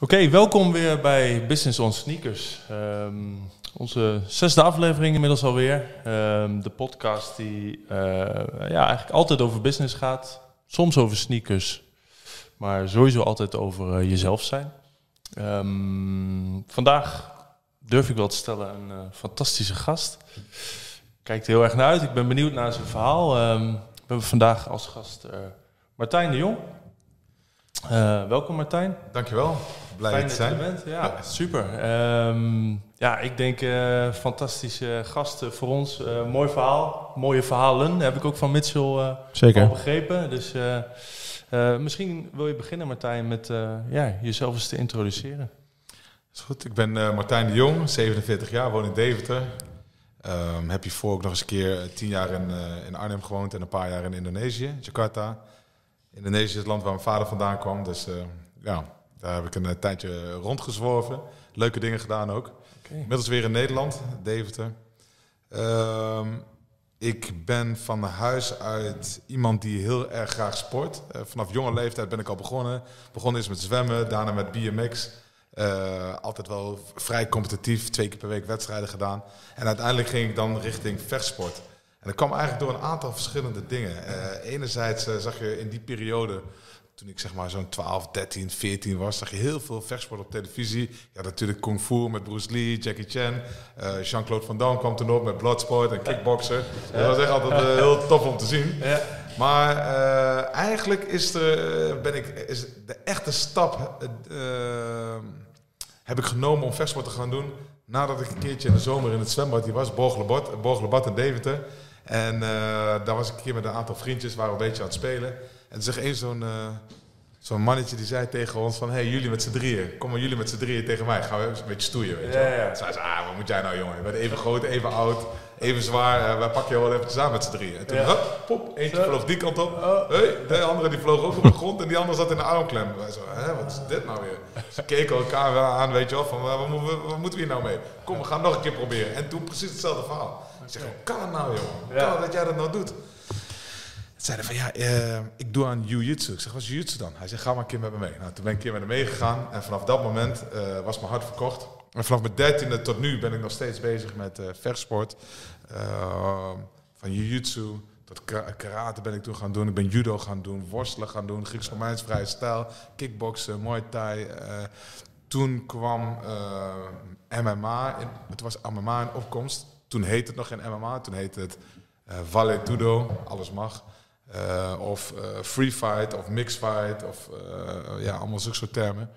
Oké, welkom weer bij Business on Sneakers. Ehm, onze zesde aflevering inmiddels alweer. Ehm, de podcast die eh, ja, eigenlijk altijd over business gaat. Soms over sneakers, maar sowieso altijd over eh, jezelf zijn. Ehm, vandaag durf ik wel te stellen een eh, fantastische gast. Kijkt er heel erg naar uit. Ik ben benieuwd naar zijn verhaal. we hebben vandaag als gast Martijn de Jong. Welkom Martijn. Dankjewel. Blij Fijn dat je zijn. bent. Ja, super. Ehm, ja, ik denk uh, fantastische gasten voor ons. Uh, mooi verhaal, mooie verhalen heb ik ook van Mitchell uh, Zeker. al begrepen. Dus misschien wil je beginnen, Martijn, met ja, jezelf eens te introduceren. Is goed. Ik ben Martijn de Jong, 47 jaar, woon in Deventer. Um, heb hiervoor ook nog eens een keer tien jaar in, in Arnhem gewoond en een paar jaar in Indonesië, Jakarta. Indonesië is het land waar mijn vader vandaan kwam, dus ja, daar heb ik een eh, tijdje rondgezworven. Leuke dingen gedaan ook. Okay. Inmiddels weer in Nederland, Deventer. Ehm, ik ben van huis uit iemand die heel erg graag sport. Uh, vanaf jonge leeftijd ben ik al begonnen. Begonnen is met zwemmen, daarna met BMX. Uh, altijd wel vrij competitief, twee keer per week wedstrijden gedaan. En uiteindelijk ging ik dan richting vechtsport. En dat kwam eigenlijk door een aantal verschillende dingen. Uh, enerzijds zag je in die periode toen ik zeg maar zo'n 12, 13, 14 was, zag je heel veel vechtsport op televisie. Ja, natuurlijk Kung Fu met Bruce Lee, Jackie Chan. Uh, Jean-Claude Van Damme kwam toen op met Bloodsport en kickboxer. Dat was echt altijd uh, heel tof om te zien. Ja. Maar uh, eigenlijk is, er, ben ik, is de echte stap heb ik genomen om vechtsport te gaan doen. Nadat ik een keertje in de zomer in het zwembad hier was, Borgelbad, Borgelbad in Deventer. En daar was ik een keer met een aantal vriendjes, waren we een beetje aan het spelen. En zeg één zo'n uh, zo'n mannetje die zei tegen ons van... hey, jullie met z'n drieën, kom maar jullie met z'n drieën tegen mij. Gaan we een beetje stoeien, weet je ja, ja. Zei ze, ah, wat moet jij nou, jongen? Je bent even groot, even oud, even zwaar. Uh, wij pakken je wel even samen met z'n drieën. En toen, ja. hup, pop, eentje vloog die kant op. Oh. Hey, de andere die vloog ook op de grond en die andere zat in de armklem. Wij zo, hè, wat is dit nou weer? Ze keken elkaar aan, weet je wel, van wat, wat, moeten we hier nou mee? Kom, we gaan nog een keer proberen. En toen precies hetzelfde verhaal. Ik zeg, hoe kan het nou, jongen? Kan het dat jij dat nou doet? zeiden van ja, uh, ik doe aan jiu-jitsu. Ik zeg, wat is jiu-jitsu dan? Hij zegt, ga maar een keer met me mee. Nou, toen ben ik een keer met hem meegegaan en vanaf dat moment uh, was mijn hart verkocht. En vanaf mijn dertiende tot nu ben ik nog steeds bezig met uh, vechtsport. van jiu-jitsu tot karate ben ik toen gaan doen. Ik ben judo gaan doen, worstelen gaan doen, Grieks-Romeins vrije stijl, kickboksen, muay thai. toen kwam MMA, in, het was MMA in opkomst. Toen heette het nog geen MMA, toen heette het uh, Vale Tudo, alles mag. Uh, of uh, free fight of mixed fight of ja, allemaal zulke soort termen.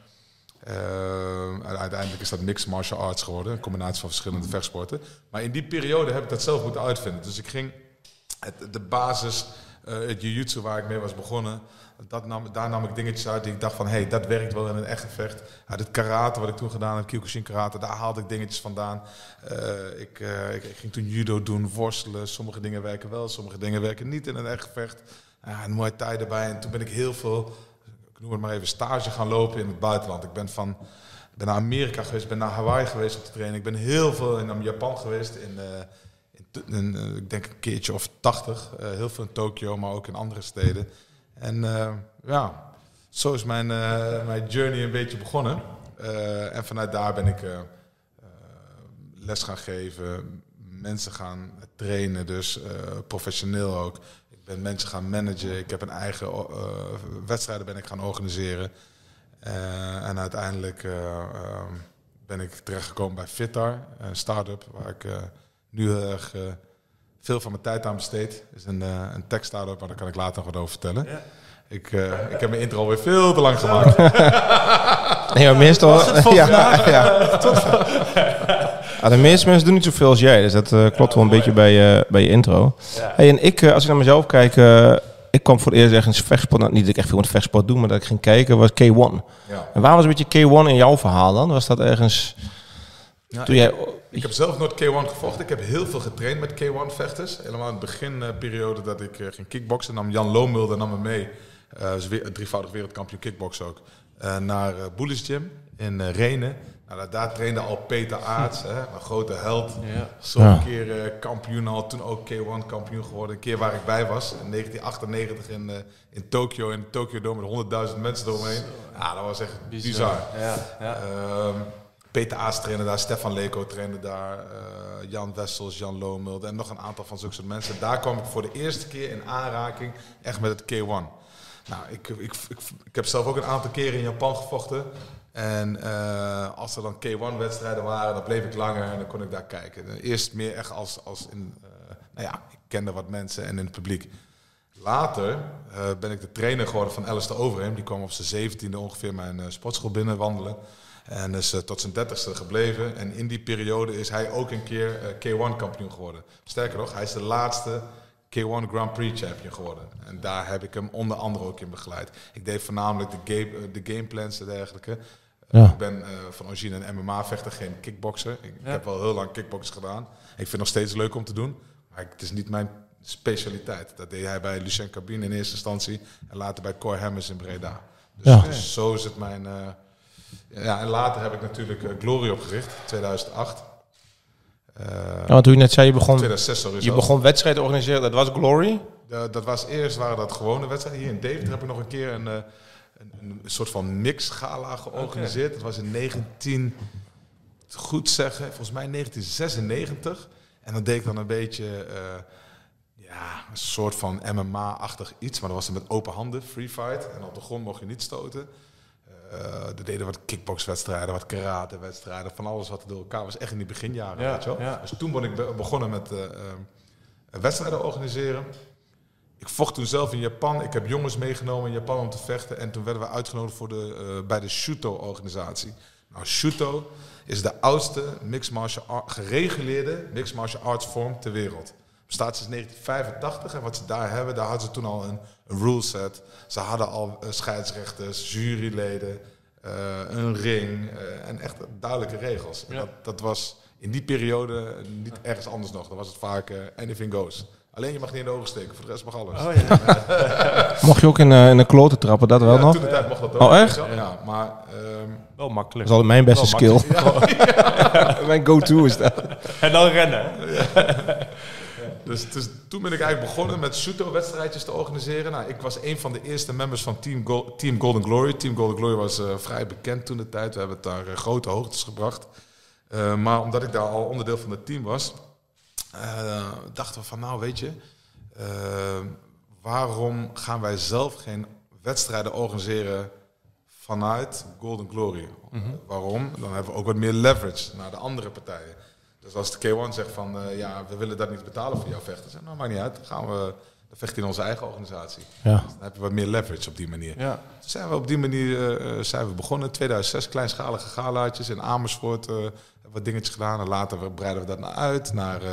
uiteindelijk is dat mixed martial arts geworden, een combinatie van verschillende vechtsporten. Maar in die periode heb ik dat zelf moeten uitvinden. Dus ik ging het, de basis, het jiu-jitsu waar ik mee was begonnen, dat nam, daar nam ik dingetjes uit die ik dacht van, hé, hey, dat werkt wel in een echt gevecht. Uit het karate, wat ik toen gedaan heb, Kyokushin karate, daar haalde ik dingetjes vandaan. Ik, uh, ik, ik, ging toen judo doen, worstelen. Sommige dingen werken wel, sommige dingen werken niet in een echt gevecht. Uh, een mooie tijd erbij. En toen ben ik heel veel, ik noem het maar even, stage gaan lopen in het buitenland. Ik ben van... ben naar Amerika geweest, ben naar Hawaii geweest om te trainen. Ik ben heel veel in Japan geweest, in, in, in ik denk een keertje of tachtig. heel veel in Tokio, maar ook in andere steden. En uh, ja, zo is mijn, uh, mijn journey een beetje begonnen. Uh, en vanuit daar ben ik les gaan geven, mensen gaan trainen, dus professioneel ook. Ik ben mensen gaan managen, ik heb een eigen wedstrijden ben ik gaan organiseren. en uiteindelijk ben ik terechtgekomen bij Fitar, een start-up waar ik nu heel erg veel van mijn tijd aan besteed. Het is een, uh, een tech-startup, maar daar kan ik later nog wat over vertellen. Ja. Ik, uh, ik heb mijn intro weer veel te lang gemaakt. nee, maar meestal... ja, ja. Ah, de meeste mensen doen niet zoveel als jij, dus dat uh, klopt wel een beetje bij, uh, bij je intro. Ja. Hey, en ik, als ik naar mezelf kijk, ik kwam voor het eerst ergens vechtsport, nou, niet dat ik echt veel met vechtsport doe, maar dat ik ging kijken, was K1. Ja. En waar was een beetje K1 in jouw verhaal dan? Was dat ergens... Nou, toen jij ik heb zelf nooit K1 gevochten. Ik heb heel veel getraind met K1-vechters. Helemaal in de beginperiode dat ik uh, ging kickboksen. nam Jan Loomulder nam me mee. Uh, weer, drievoudig wereldkampioen kickboksen ook. Uh, naar Bullis Gym in Renen. Nou, daar trainde al Peter Aarts, hè, een grote held. Ja. Ja. keer eh, kampioen al, toen ook K1 kampioen geworden. Een keer waar ik bij was, in 1998 in, eh, in Tokio, in de Tokyo Dome met 100.000 mensen eromheen. Ja, dat was echt bizar. Ja, ja. Ehm, Peter Aas daar, Stefan Leko trainde daar, eh, Jan Wessels, Jan Loomulde en nog een aantal van zulke soort mensen. Daar kwam ik voor de eerste keer in aanraking echt met het K1. Nou, ik, ik, ik, heb zelf ook een aantal keren in Japan gevochten. En eh, als er dan K1-wedstrijden waren, dan bleef ik langer en dan kon ik daar kijken. Eerst meer echt als, als in, eh, nou ja, ik kende wat mensen en in het publiek. Later eh, ben ik de trainer geworden van Alistair Overeem. Die kwam op zijn zeventiende ongeveer mijn eh, sportschool binnenwandelen. En is eh, tot zijn dertigste gebleven. En in die periode is hij ook een keer eh, K1 kampioen geworden. Sterker nog, hij is de laatste K1 Grand Prix champion geworden. En daar heb ik hem onder andere ook in begeleid. Ik deed voornamelijk de, game, eh, de gameplans en dergelijke. Ja. Ik ben van origine een MMA-vechter, geen kickboxer. Ik, Ja. heb wel heel lang kickboxen gedaan. Ik vind het nog steeds leuk om te doen. Maar het is niet mijn specialiteit. Dat deed hij bij Lucien Cabine in eerste instantie. En later bij Cor Hammers in Breda. Dus, Ja. dus zo is het mijn... ja, en later heb ik natuurlijk eh, Glory opgericht, 2008. Eh, Ja, want toen je net zei, je begon, 2006 sorry. je begon wedstrijden organiseren. Dat was Glory. Dat was eerst waren dat gewone wedstrijden. Hier in Deventer heb ik nog een keer een, eh, een, een soort van mix-gala georganiseerd. Dat was in 19, goed zeggen, volgens mij 1996. En dan deed ik dan een beetje, ja, een soort van MMA-achtig iets. Maar dat was dan met open handen, free fight. En op de grond mocht je niet stoten. Eh er deden wat kickboxwedstrijden, wat karatewedstrijden, van alles wat er door elkaar was. Echt in die beginjaren, Ja, weet je wel. ja. Dus toen ben ik be- begonnen met eh, eh, wedstrijden organiseren. Ik vocht toen zelf in Japan. Ik heb jongens meegenomen in Japan om te vechten. En toen werden we uitgenodigd voor de, eh, bij de Shuto-organisatie. Nou, Shuto is de oudste mixed martial art, gereguleerde mixed martial arts vorm ter wereld. Bestaat sinds 1985 en wat ze daar hebben, daar hadden ze toen al een, een rule set. Ze hadden al eh, scheidsrechters, juryleden, eh, een ring eh, en echt duidelijke regels. Ja. Dat, dat was in die periode niet ergens anders nog. Dan was het vaak anything goes. Alleen je mag niet in de ogen steken, voor de rest mag alles. Oh ja. Mocht je ook in, eh, in de kloten trappen, dat wel Ja, nog? Toen de tijd mocht dat ook. Oh, echt? Ja, maar ehm, Wel makkelijk. Dat is altijd mijn beste skill. mijn go-to is dat. En dan rennen. dus, dus toen ben ik eigenlijk begonnen met shooto-wedstrijdjes te organiseren. Nou, ik was een van de eerste members van Team, Team Golden Glory. Team Golden Glory was eh, vrij bekend toen de tijd. We hebben het daar eh, grote hoogtes gebracht. Eh, maar omdat ik daar al onderdeel van het team was, dachten we van nou weet je, waarom gaan wij zelf geen wedstrijden organiseren vanuit Golden Glory? Waarom? Dan hebben we ook wat meer leverage naar de andere partijen. Dus als de K1 zegt van ja, ja, we willen dat niet betalen voor jouw vechters, nou maakt niet uit, dan gaan we dan vechten in onze eigen organisatie. Ja. Dan heb je wat meer leverage op die manier. Ja. Toen zijn we op die manier eh, eh, zijn we begonnen. 2006 kleinschalige galaatjes in Amersfoort. eh, hebben we wat dingetjes gedaan. En later breiden we dat naar uit naar, eh,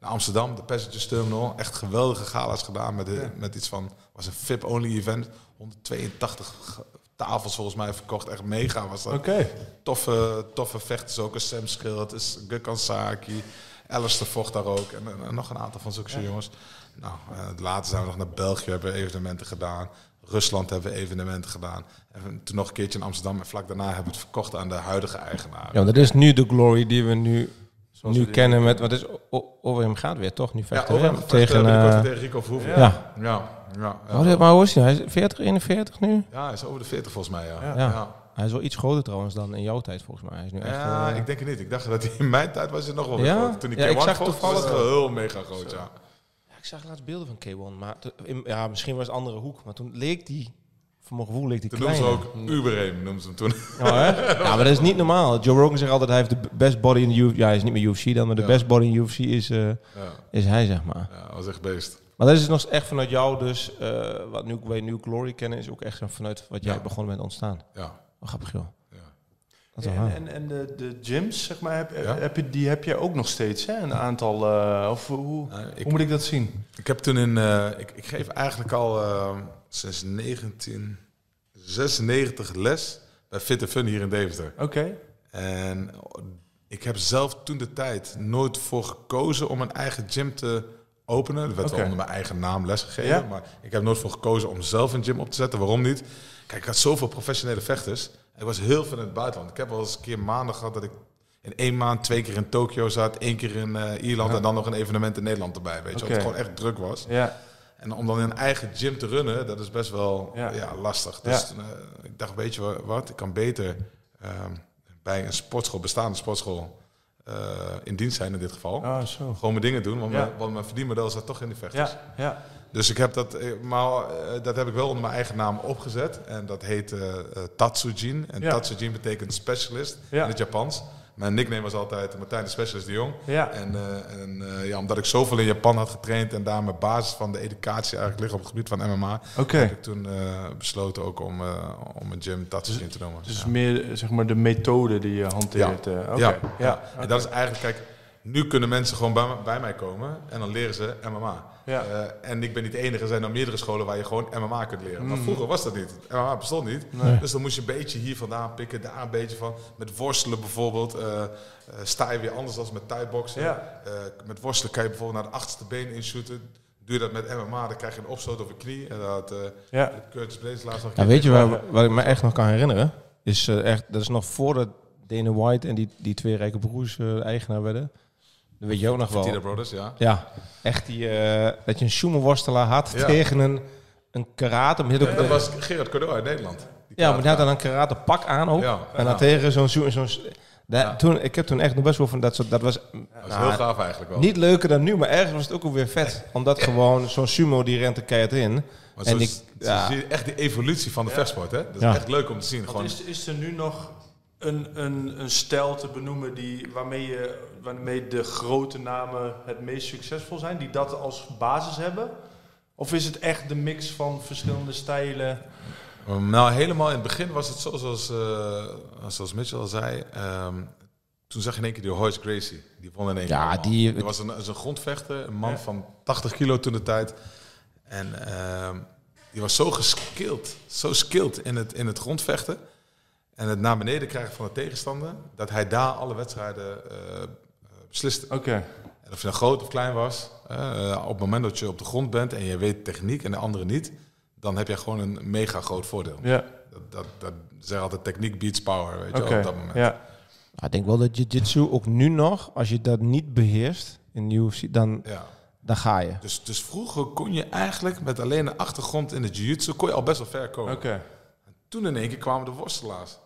naar Amsterdam, de Passengers Terminal. Echt geweldige gala's gedaan met, de, met iets van, was een VIP-only event. 182 g- tafels volgens mij verkocht. Echt mega was dat. Oké. Toffe, toffe vechters ook. Als Sam Schild, is Gökhan Saki. Alistair vocht daar ook. En, en- en nog een aantal van zulke soort jongens. Nou, eh, later zijn we nog naar België, hebben we evenementen gedaan. Rusland hebben we evenementen gedaan. En toen nog een keertje in Amsterdam. En vlak daarna hebben we het verkocht aan de huidige eigenaar. Ja, dat is nu de glory die we nu, Zoals nu we kennen met... Wat is o- over hem gaat weer, toch? Nu Ja, vechten tegen... tegen, eh, tegen Rico Verhoeven. ja. Ja, ja, ja. ja. Oh, maar hoe is hij? Hij is 40, 41 nu? Ja, hij is over de 40 volgens mij, ja. Ja. Hij is wel iets groter trouwens dan in jouw tijd volgens mij. Hij is nu echt... Ja, eh, ik denk het niet. Ik dacht dat hij in mijn tijd was hij nog wel weer Ja? groot. Toen ik Ja, ik K1 zag vocht, toevallig- was hij wel heel mega groot, ja. Ja, ik zag laatst beelden van K1, maar in- ja, misschien was het een andere hoek. Maar toen leek die, voor mijn gevoel leek die Toen noemden kleiner. ze ook Uberheem, noemden ze hem toen. Oh, hè? ja, maar dat is niet normaal. Joe Rogan zegt altijd, hij heeft de best body in de UFC. Ja, hij is niet meer UFC dan, maar de Ja. best body in de UFC is, eh, Ja, is hij, zeg maar. ja, dat was echt beest. Maar dat is dus nog echt vanuit jou dus, eh, wat nu wij New Glory kennen, is ook echt vanuit wat jij begonnen bent ontstaan. Ja, Wat grappig joh. ja. Dat is wel En, en, en de, de gyms, zeg maar, heb, Ja. heb je, die heb je ook nog steeds, hè? Een aantal, eh, of hoe, Nou, ik, hoe moet ik dat zien? ik heb toen in... eh, ik, ik geef eigenlijk al eh, sinds 1996 les bij Fit Fun hier in Deventer. Oké. En ik heb zelf toen de tijd nooit voor gekozen om een eigen gym te openen. Er werd wel onder mijn eigen naam lesgegeven. Ja. Maar ik heb nooit voor gekozen om zelf een gym op te zetten. Waarom niet? Kijk, ik had zoveel professionele vechters. Ik was heel veel in het buitenland. Ik heb wel eens een keer maanden gehad dat ik in één maand twee keer in Tokio zat, één keer in eh, Ierland en dan nog een evenement in Nederland erbij. Weet je, omdat het gewoon echt druk was. Ja. En om dan in een eigen gym te runnen, dat is best wel Ja. ja. lastig. Dus eh, ik dacht, weet je wa- wat, ik kan beter ehm, bij een sportschool, bestaande sportschool, eh, in dienst zijn in dit geval. Ah, zo. Gewoon mijn dingen doen, want, mijn, want mijn verdienmodel zat toch in die vechters. Ja, ja. Dus ik heb dat, eh, maar eh, dat heb ik wel onder mijn eigen naam opgezet. En dat heet eh, Tatsujin. En Ja. Tatsujin betekent specialist Ja. in het Japans. Mijn nickname was altijd Martijn de Specialist de Jong. Ja. En, en ja, omdat ik zoveel in Japan had getraind en daar mijn basis van de educatie eigenlijk ligt op het gebied van MMA, Oké. heb ik toen besloten ook om, om een gym Tatsujin te noemen. Dus Ja. meer zeg maar de methode die je hanteert. Ja, Ja. ja. En dat is eigenlijk, kijk, nu kunnen mensen gewoon bij, bij mij komen en dan leren ze MMA. Ja. Eh, en ik ben niet de enige, er zijn er meerdere scholen waar je gewoon MMA kunt leren. Maar Mm. vroeger was dat niet. MMA bestond niet. Nee. Dus dan moest je een beetje hier vandaan pikken, daar een beetje van. Met worstelen bijvoorbeeld eh, eh, sta je weer anders dan met thai-boxen. Ja. Eh, met worstelen kan je bijvoorbeeld naar de achterste been inshooten. Doe je dat met MMA, dan krijg je een opstoot over je knie. En dat uh, Ja. Curtis Blaze laatst nog een Ja, keer weet je waar, wat ik me echt nog kan herinneren? Is eh, echt, dat is nog voordat Dana White en die, die twee rijke broers eigenaar werden. Dat weet je ook nog wel. Fertitta Brothers, ja. Ja, echt die, eh, dat je een sumo-worstelaar had Ja. tegen een, een karate. Maar ook- dat was Gerard Cordoo uit Nederland. Ja, maar die had dan een karate pak aan ook. Ja. En dan Ja. tegen zo'n... zo'n Ja. toen, ik heb toen echt nog best wel van dat soort... Dat was Dat was nou, heel gaaf eigenlijk wel. niet leuker dan nu, maar ergens was het ook alweer vet. Omdat gewoon zo'n sumo die rent er keihard in. Maar En zo, ik- zo ja. zie je echt de evolutie van de vechtsport. Hè? Dat is Ja. echt leuk om te zien. Gewoon, is, is er nu nog een, een, een stijl te benoemen die, waarmee, je, waarmee de grote namen het meest succesvol zijn, die dat als basis hebben? Of is het echt de mix van verschillende stijlen? nou, helemaal in het begin was het zo, zoals, eh, zoals Mitchell al zei. ehm, toen zag je in één keer die Hoyce Gracie. Die won in één Ja, keer. die- Die was een, een grondvechter. Een man Ja. van 80 kilo toen de tijd. En ehm, die was zo geskilled. Zo skilled in het, in het grondvechten. En het naar beneden krijgen van de tegenstander. Dat hij daar alle wedstrijden eh, eh, besliste. Oké. En of je nou groot of klein was, eh, op het moment dat je op de grond bent en je weet techniek en de andere niet, dan heb je gewoon een mega groot voordeel. Ja, Dat, dat, dat zeggen altijd techniek beats power, weet je wel, op dat moment. Ja. Ja, ik denk wel dat jiu-jitsu ook nu nog, als je dat niet beheerst in UFC, dan, Ja. dan ga je. Dus, dus vroeger kon je eigenlijk met alleen de achtergrond in de jiu-jitsu, kon je al best wel ver komen. Oké. Toen in één keer kwamen de worstelaars.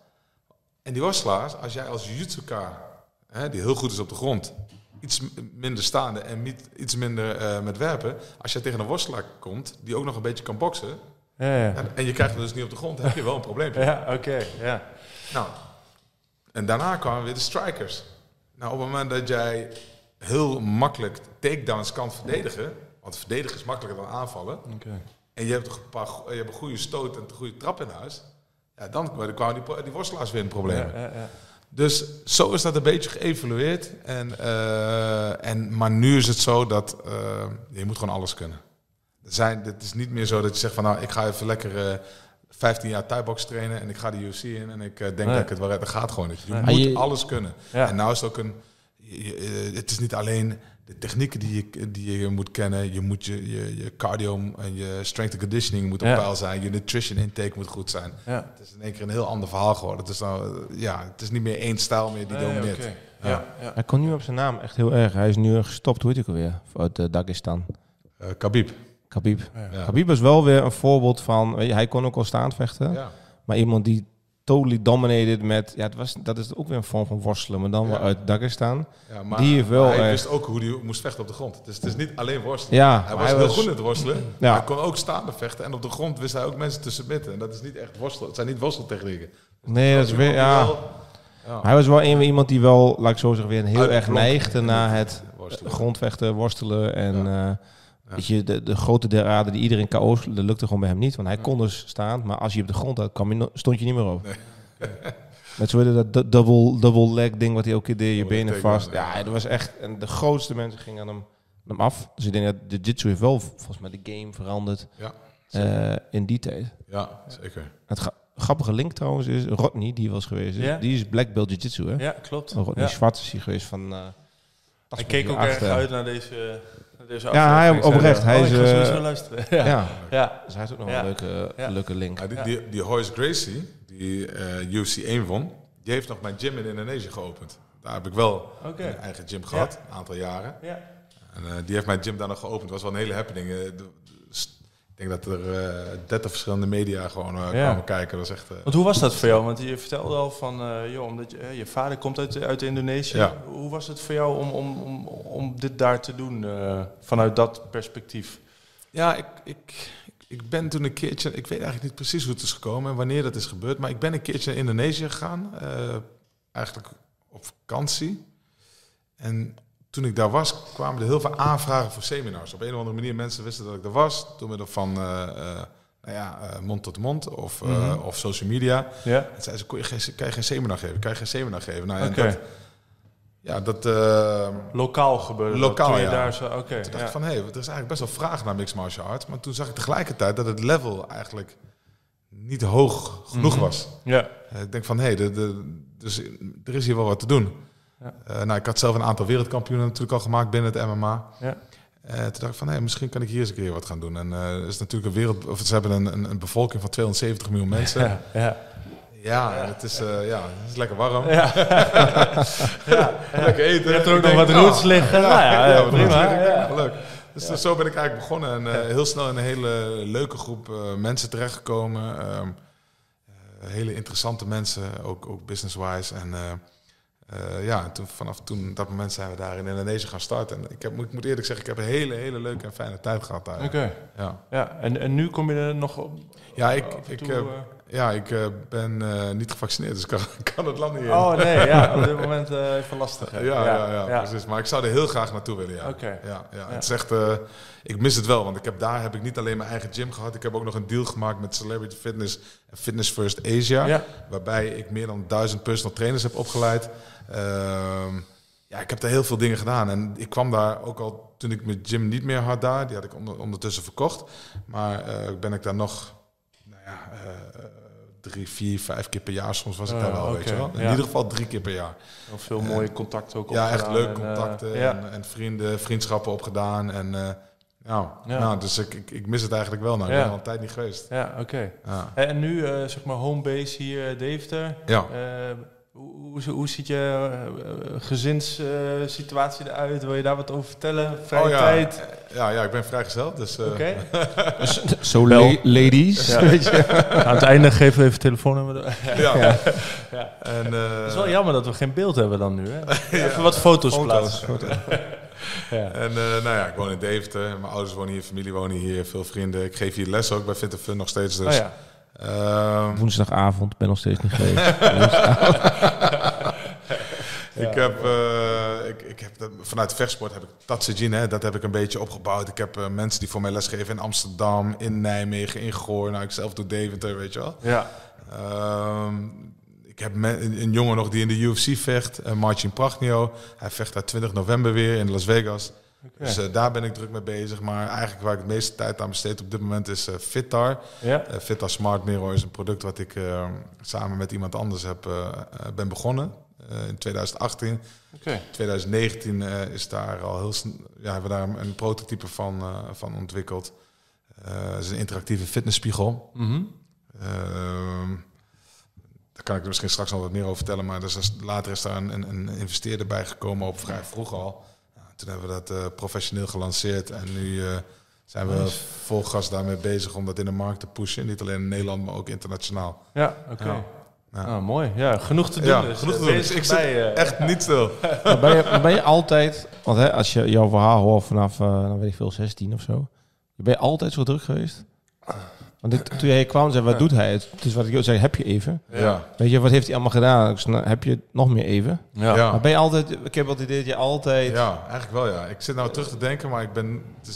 En die worstelaars, als jij als jiu-jitsuka, hè, die heel goed is op de grond, iets minder staande en niet, iets minder eh, met werpen, als jij tegen een worstelaar komt, die ook nog een beetje kan boksen, Ja, ja. En, en je krijgt het dus niet op de grond, dan heb je wel een probleem. Ja, oké. Ja. Nou, en daarna kwamen weer de strikers. Nou, op het moment dat jij heel makkelijk takedowns kan verdedigen, want verdedigen is makkelijker dan aanvallen, en je hebt, een paar, je hebt een goede stoot en een goede trap in huis, ja, dan kwamen die, die worstelaars weer in problemen. Ja, ja, ja. Dus zo is dat een beetje geëvalueerd. En, eh, en, maar nu is het zo dat eh, je moet gewoon alles kunnen. Er zijn, het is niet meer zo dat je zegt van nou, ik ga even lekker eh 15 jaar thaibox trainen en ik ga de UFC in en ik eh, denk Nee. dat ik het wel red. Dat gaat gewoon niet. Je Nee. moet je- alles kunnen. Ja. En nou is het ook een, je- eh, het is niet alleen de technieken die je, die je moet kennen. Je moet je, je, je cardio en je strength and conditioning moet op Ja. peil zijn. Je nutrition intake moet goed zijn. Ja. Het is in één keer een heel ander verhaal geworden. Het is, nou, eh, ja, het is niet meer één stijl meer die Nee, domineert. Ja. Ja. Hij kon nu op zijn naam echt heel erg. Hij is nu gestopt, hoe heet ik alweer? Uit uh, Dagestan. Eh, Khabib. Khabib. Ja. Khabib was wel weer een voorbeeld van... Weet je, hij kon ook al staand vechten. Ja. Maar iemand die totally dominated met... Ja, het was, dat is ook weer een vorm van worstelen. Maar dan Ja. wel uit Dagestan. Ja, maar Die heeft wel hij echt- wist ook hoe hij moest vechten op de grond. Dus het is niet alleen worstelen. Ja, Hij was heel goed in het worstelen. Ja. Maar hij kon ook staande vechten. En op de grond wist hij ook mensen te submitten. En dat is niet echt worstelen. Het zijn niet worsteltechnieken. Nee, dat is weer... Ja. wel- ja, Hij was wel een, iemand die wel, laat ik zo zeggen, weer heel erg neigde naar het worstelen. grondvechten, worstelen. En Ja. eh, weet je, de, de grote deraden die iedereen KO's, dat lukte gewoon bij hem niet. Want hij kon dus staan, maar als je op de grond had, kwam je no- stond je niet meer op. Met zo heette dat double, double leg ding wat hij ook keer deed, je benen vast. ja. Dat was echt, en de grootste mensen gingen aan hem, hem af. Dus ik denk dat de jitsu heeft wel volgens mij de game veranderd Ja, eh, in die tijd. ja, zeker. Het gra- grappige link trouwens is, Rodney, die was geweest, die is black belt jiu-jitsu hè. Ja, klopt. Rodney Ja. Schwartz is hier geweest van... eh Hij keek ook erg uit naar deze, naar deze Ja, hij oprecht. Hij oh, is, ik eh, luisteren. Ja. Ja. Ja. dus hij heeft ook nog Ja. een leuke, Ja. leuke link. Ja, die, die, die Hoyce Gracie, die, uh, UFC 1 won, die heeft nog mijn gym in Indonesië geopend. Daar heb ik wel Oké. een eigen gym gehad, een aantal jaren. Ja. En eh, die heeft mijn gym daar nog geopend. Het was wel een hele happening. Eh, de- ik denk dat er eh 30 verschillende media gewoon eh, Ja. kwamen kijken. Dat was echt... eh, Want hoe was dat voor jou? Want je vertelde al van, eh, joh, omdat je, je vader komt uit, uit Indonesië. Ja. Hoe was het voor jou om, om, om, om dit daar te doen eh, vanuit dat perspectief? Ja, ik, ik, ik ben toen een keertje, ik weet eigenlijk niet precies hoe het is gekomen en wanneer dat is gebeurd, maar ik ben een keertje naar Indonesië gegaan, eh, eigenlijk op vakantie. En toen ik daar was, kwamen er heel veel aanvragen voor seminars. Op een of andere manier mensen wisten dat ik er was, door middel van eh, eh, nou ja, eh, mond tot mond of, Mhm. of social media. Ja. En zeiden ze, kon je geen, kan je geen seminar geven? Kan je geen seminar geven? Nou, en dat, ja, dat... Lokaal gebeurde Lokaal, ja. daar zo... Oké, toen dacht ja. ik van, hé, er is eigenlijk best wel vraag naar mixed martial arts. Maar toen zag ik tegelijkertijd dat het level eigenlijk niet hoog genoeg Mhm. was. ja. Ik denk van, hé, de, de, dus er is hier wel wat te doen. Ja. Eh, nou, ik had zelf een aantal wereldkampioenen natuurlijk al gemaakt binnen het MMA. Ja. Eh, toen dacht ik van, hé, misschien kan ik hier eens een keer wat gaan doen. En er is natuurlijk een wereld, of ze hebben een, een, een bevolking van 270 miljoen mensen. Ja, ja. Ja, het is, ja, het is lekker warm. Ja. Lekker eten. Je hebt er ook nog wat nou, roots liggen. Nou ja, wat prima. nou, leuk. Dus eh, zo ben ik eigenlijk begonnen en heel snel in een hele leuke groep mensen terechtgekomen. Eh, hele interessante mensen, ook, ook business-wise. En eh, ja, en toen, vanaf toen, dat moment zijn we daar in Indonesië gaan starten. En ik, heb, ik moet eerlijk zeggen, ik heb een hele, hele leuke en fijne tijd gehad daar. Oké. Ja, Ja, en, en nu kom je er nog op? ja ik, ik, toe, eh, eh, ja, ik eh, ben eh, niet gevaccineerd, dus ik kan, kan het land niet in. Oh nee, ja, op dit moment eh, even lastig. hè? Ja, ja, ja, precies. Maar ik zou er heel graag naartoe willen, ja. Oké. Ja, ja. Het is echt, eh, ik mis het wel, want ik heb, daar heb ik niet alleen mijn eigen gym gehad. Ik heb ook nog een deal gemaakt met Celebrity Fitness en Fitness First Asia. Waarbij ik meer dan duizend personal trainers heb opgeleid. Ehm, ja, ik heb daar heel veel dingen gedaan. En ik kwam daar ook al toen ik mijn gym niet meer had daar. Die had ik onder- ondertussen verkocht. Maar eh, ben ik daar nog, nou ja, eh, drie, vier, vijf keer per jaar soms was ik Oh, daar wel, weet je wel. In Ja. ieder geval drie keer per jaar. Heel veel mooie contacten ook Ja, echt leuke en, eh, contacten en, en vrienden, vriendschappen opgedaan. En, eh, nou, Ja. nou, dus ik, ik, ik mis het eigenlijk wel. Nou, ik Ja. ben al een tijd niet geweest. Ja, oké. Ja. En nu, eh, zeg maar, homebase hier, Deventer. Ja. Eh, hoe, hoe, hoe ziet je eh, gezinssituatie eruit? Wil je daar wat over vertellen? Vrije Oh, ja. tijd? Ja, ja, ik ben vrijgezel. Dus, eh, Oké. Zo Bel. la- ladies. Ja. Weet je. Aan het einde geven we even telefoonnummer. door. Ja. Ja. En, eh, Het is wel jammer dat we geen beeld hebben dan nu. Hè? Even wat foto's, Foto's. plaatsen. Ja. En eh, nou ja, ik woon in Deventer. Mijn ouders wonen hier, familie wonen hier, veel vrienden. Ik geef hier les ook bij Fit Fun nog steeds. Dus, Oh Ehm, Woensdagavond, ben nog steeds niet geweest. Ik heb, eh, ik, ik heb dat- vanuit vechtsport heb ik Tatsujin, hè, dat heb ik een beetje opgebouwd. Ik heb eh, mensen die voor mij lesgeven in Amsterdam, in Nijmegen, in Goor. Nou, ik zelf doe Deventer, weet je wel. Ja. Ehm, ik heb me- een, een jongen nog die in de UFC vecht, uh, Marcin Pragnio. Hij vecht daar 20 november weer in Las Vegas. Dus eh, daar ben ik druk mee bezig. Maar eigenlijk waar ik het meeste tijd aan besteed op dit moment is eh Fitar. Eh, Fitar Smart Mirror is een product wat ik samen met iemand anders heb, ben begonnen in 2018. Oké. 2019 eh, is daar al heel ja, hebben we daar een, prototype van, van ontwikkeld. Het is een interactieve fitnessspiegel. Ehm, daar kan ik er misschien straks nog wat meer over vertellen. Maar dus later is daar een, een, een investeerder bij gekomen, op vrij vroeg al. Toen hebben we dat eh, professioneel gelanceerd. En nu eh, zijn we Nice. vol gas daarmee bezig om dat in de markt te pushen. Niet alleen in Nederland, maar ook internationaal. Ja, oké. Ja. Ja. Ah, mooi. Ja, genoeg te doen. Ja, dus. genoeg te Eh, doen. Ik zit bij, eh, Echt niet stil. Maar ben, je, ben je altijd, want hè, als je jouw verhaal hoort vanaf, eh dan weet ik veel, 16 of zo. Ben je altijd zo druk geweest? Want ik, toen jij kwam, zei, wat doet hij? Het is wat ik zei, heb je even? Ja. Weet je, wat heeft hij allemaal gedaan? Zei, nou, heb je nog meer even? Ja. Ja. Maar ben je altijd, ik heb idee dat je altijd... Ja, eigenlijk wel ja. Ik zit nou terug te denken, maar ik ben... Het is,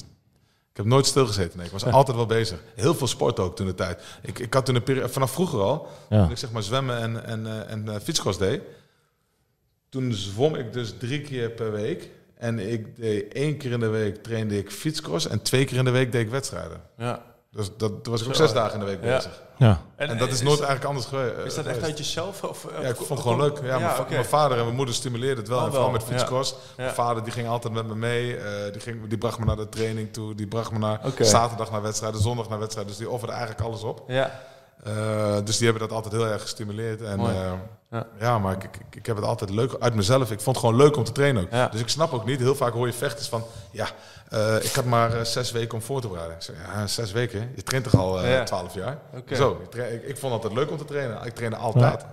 ik heb nooit stilgezeten. Nee, ik was altijd wel bezig. Heel veel sport ook toen de tijd. Ik, ik had toen een periode, vanaf vroeger al, Ja. toen ik zeg maar zwemmen en, en, eh, en fietscross deed. Toen zwom ik dus drie keer per week. En ik deed één keer in de week trainde ik fietscross en twee keer in de week deed ik wedstrijden. Ja. Dus dat, toen was ik ook zes dagen in de week Ja. bezig. Ja. En, dat is nooit eigenlijk anders gewe- Is dat echt geweest. uit jezelf? Of, of- Ja, ik vond het gewoon leuk. Ja, mijn, mijn vader en mijn moeder stimuleerden het wel. Oh, en vooral wel, met fietscross. Mijn vader die ging altijd met me mee. eh, die, ging, die bracht me naar de training toe. Die bracht me naar zaterdag naar wedstrijden, zondag naar wedstrijden. Dus die offerde eigenlijk alles op. Ja. Eh, dus die hebben dat altijd heel erg gestimuleerd. En, eh, ja. maar ik, ik, ik heb het altijd leuk uit mezelf. Ik vond het gewoon leuk om te trainen ook. Ja. Dus ik snap ook niet, heel vaak hoor je vechters van... Ja, eh, ik had maar eh, zes weken om voor te bereiden. Ik ja, zes weken? Je traint toch al eh, Ja. twaalf jaar? Zo, ik, ik, ik vond het altijd leuk om te trainen. Ik trainde altijd.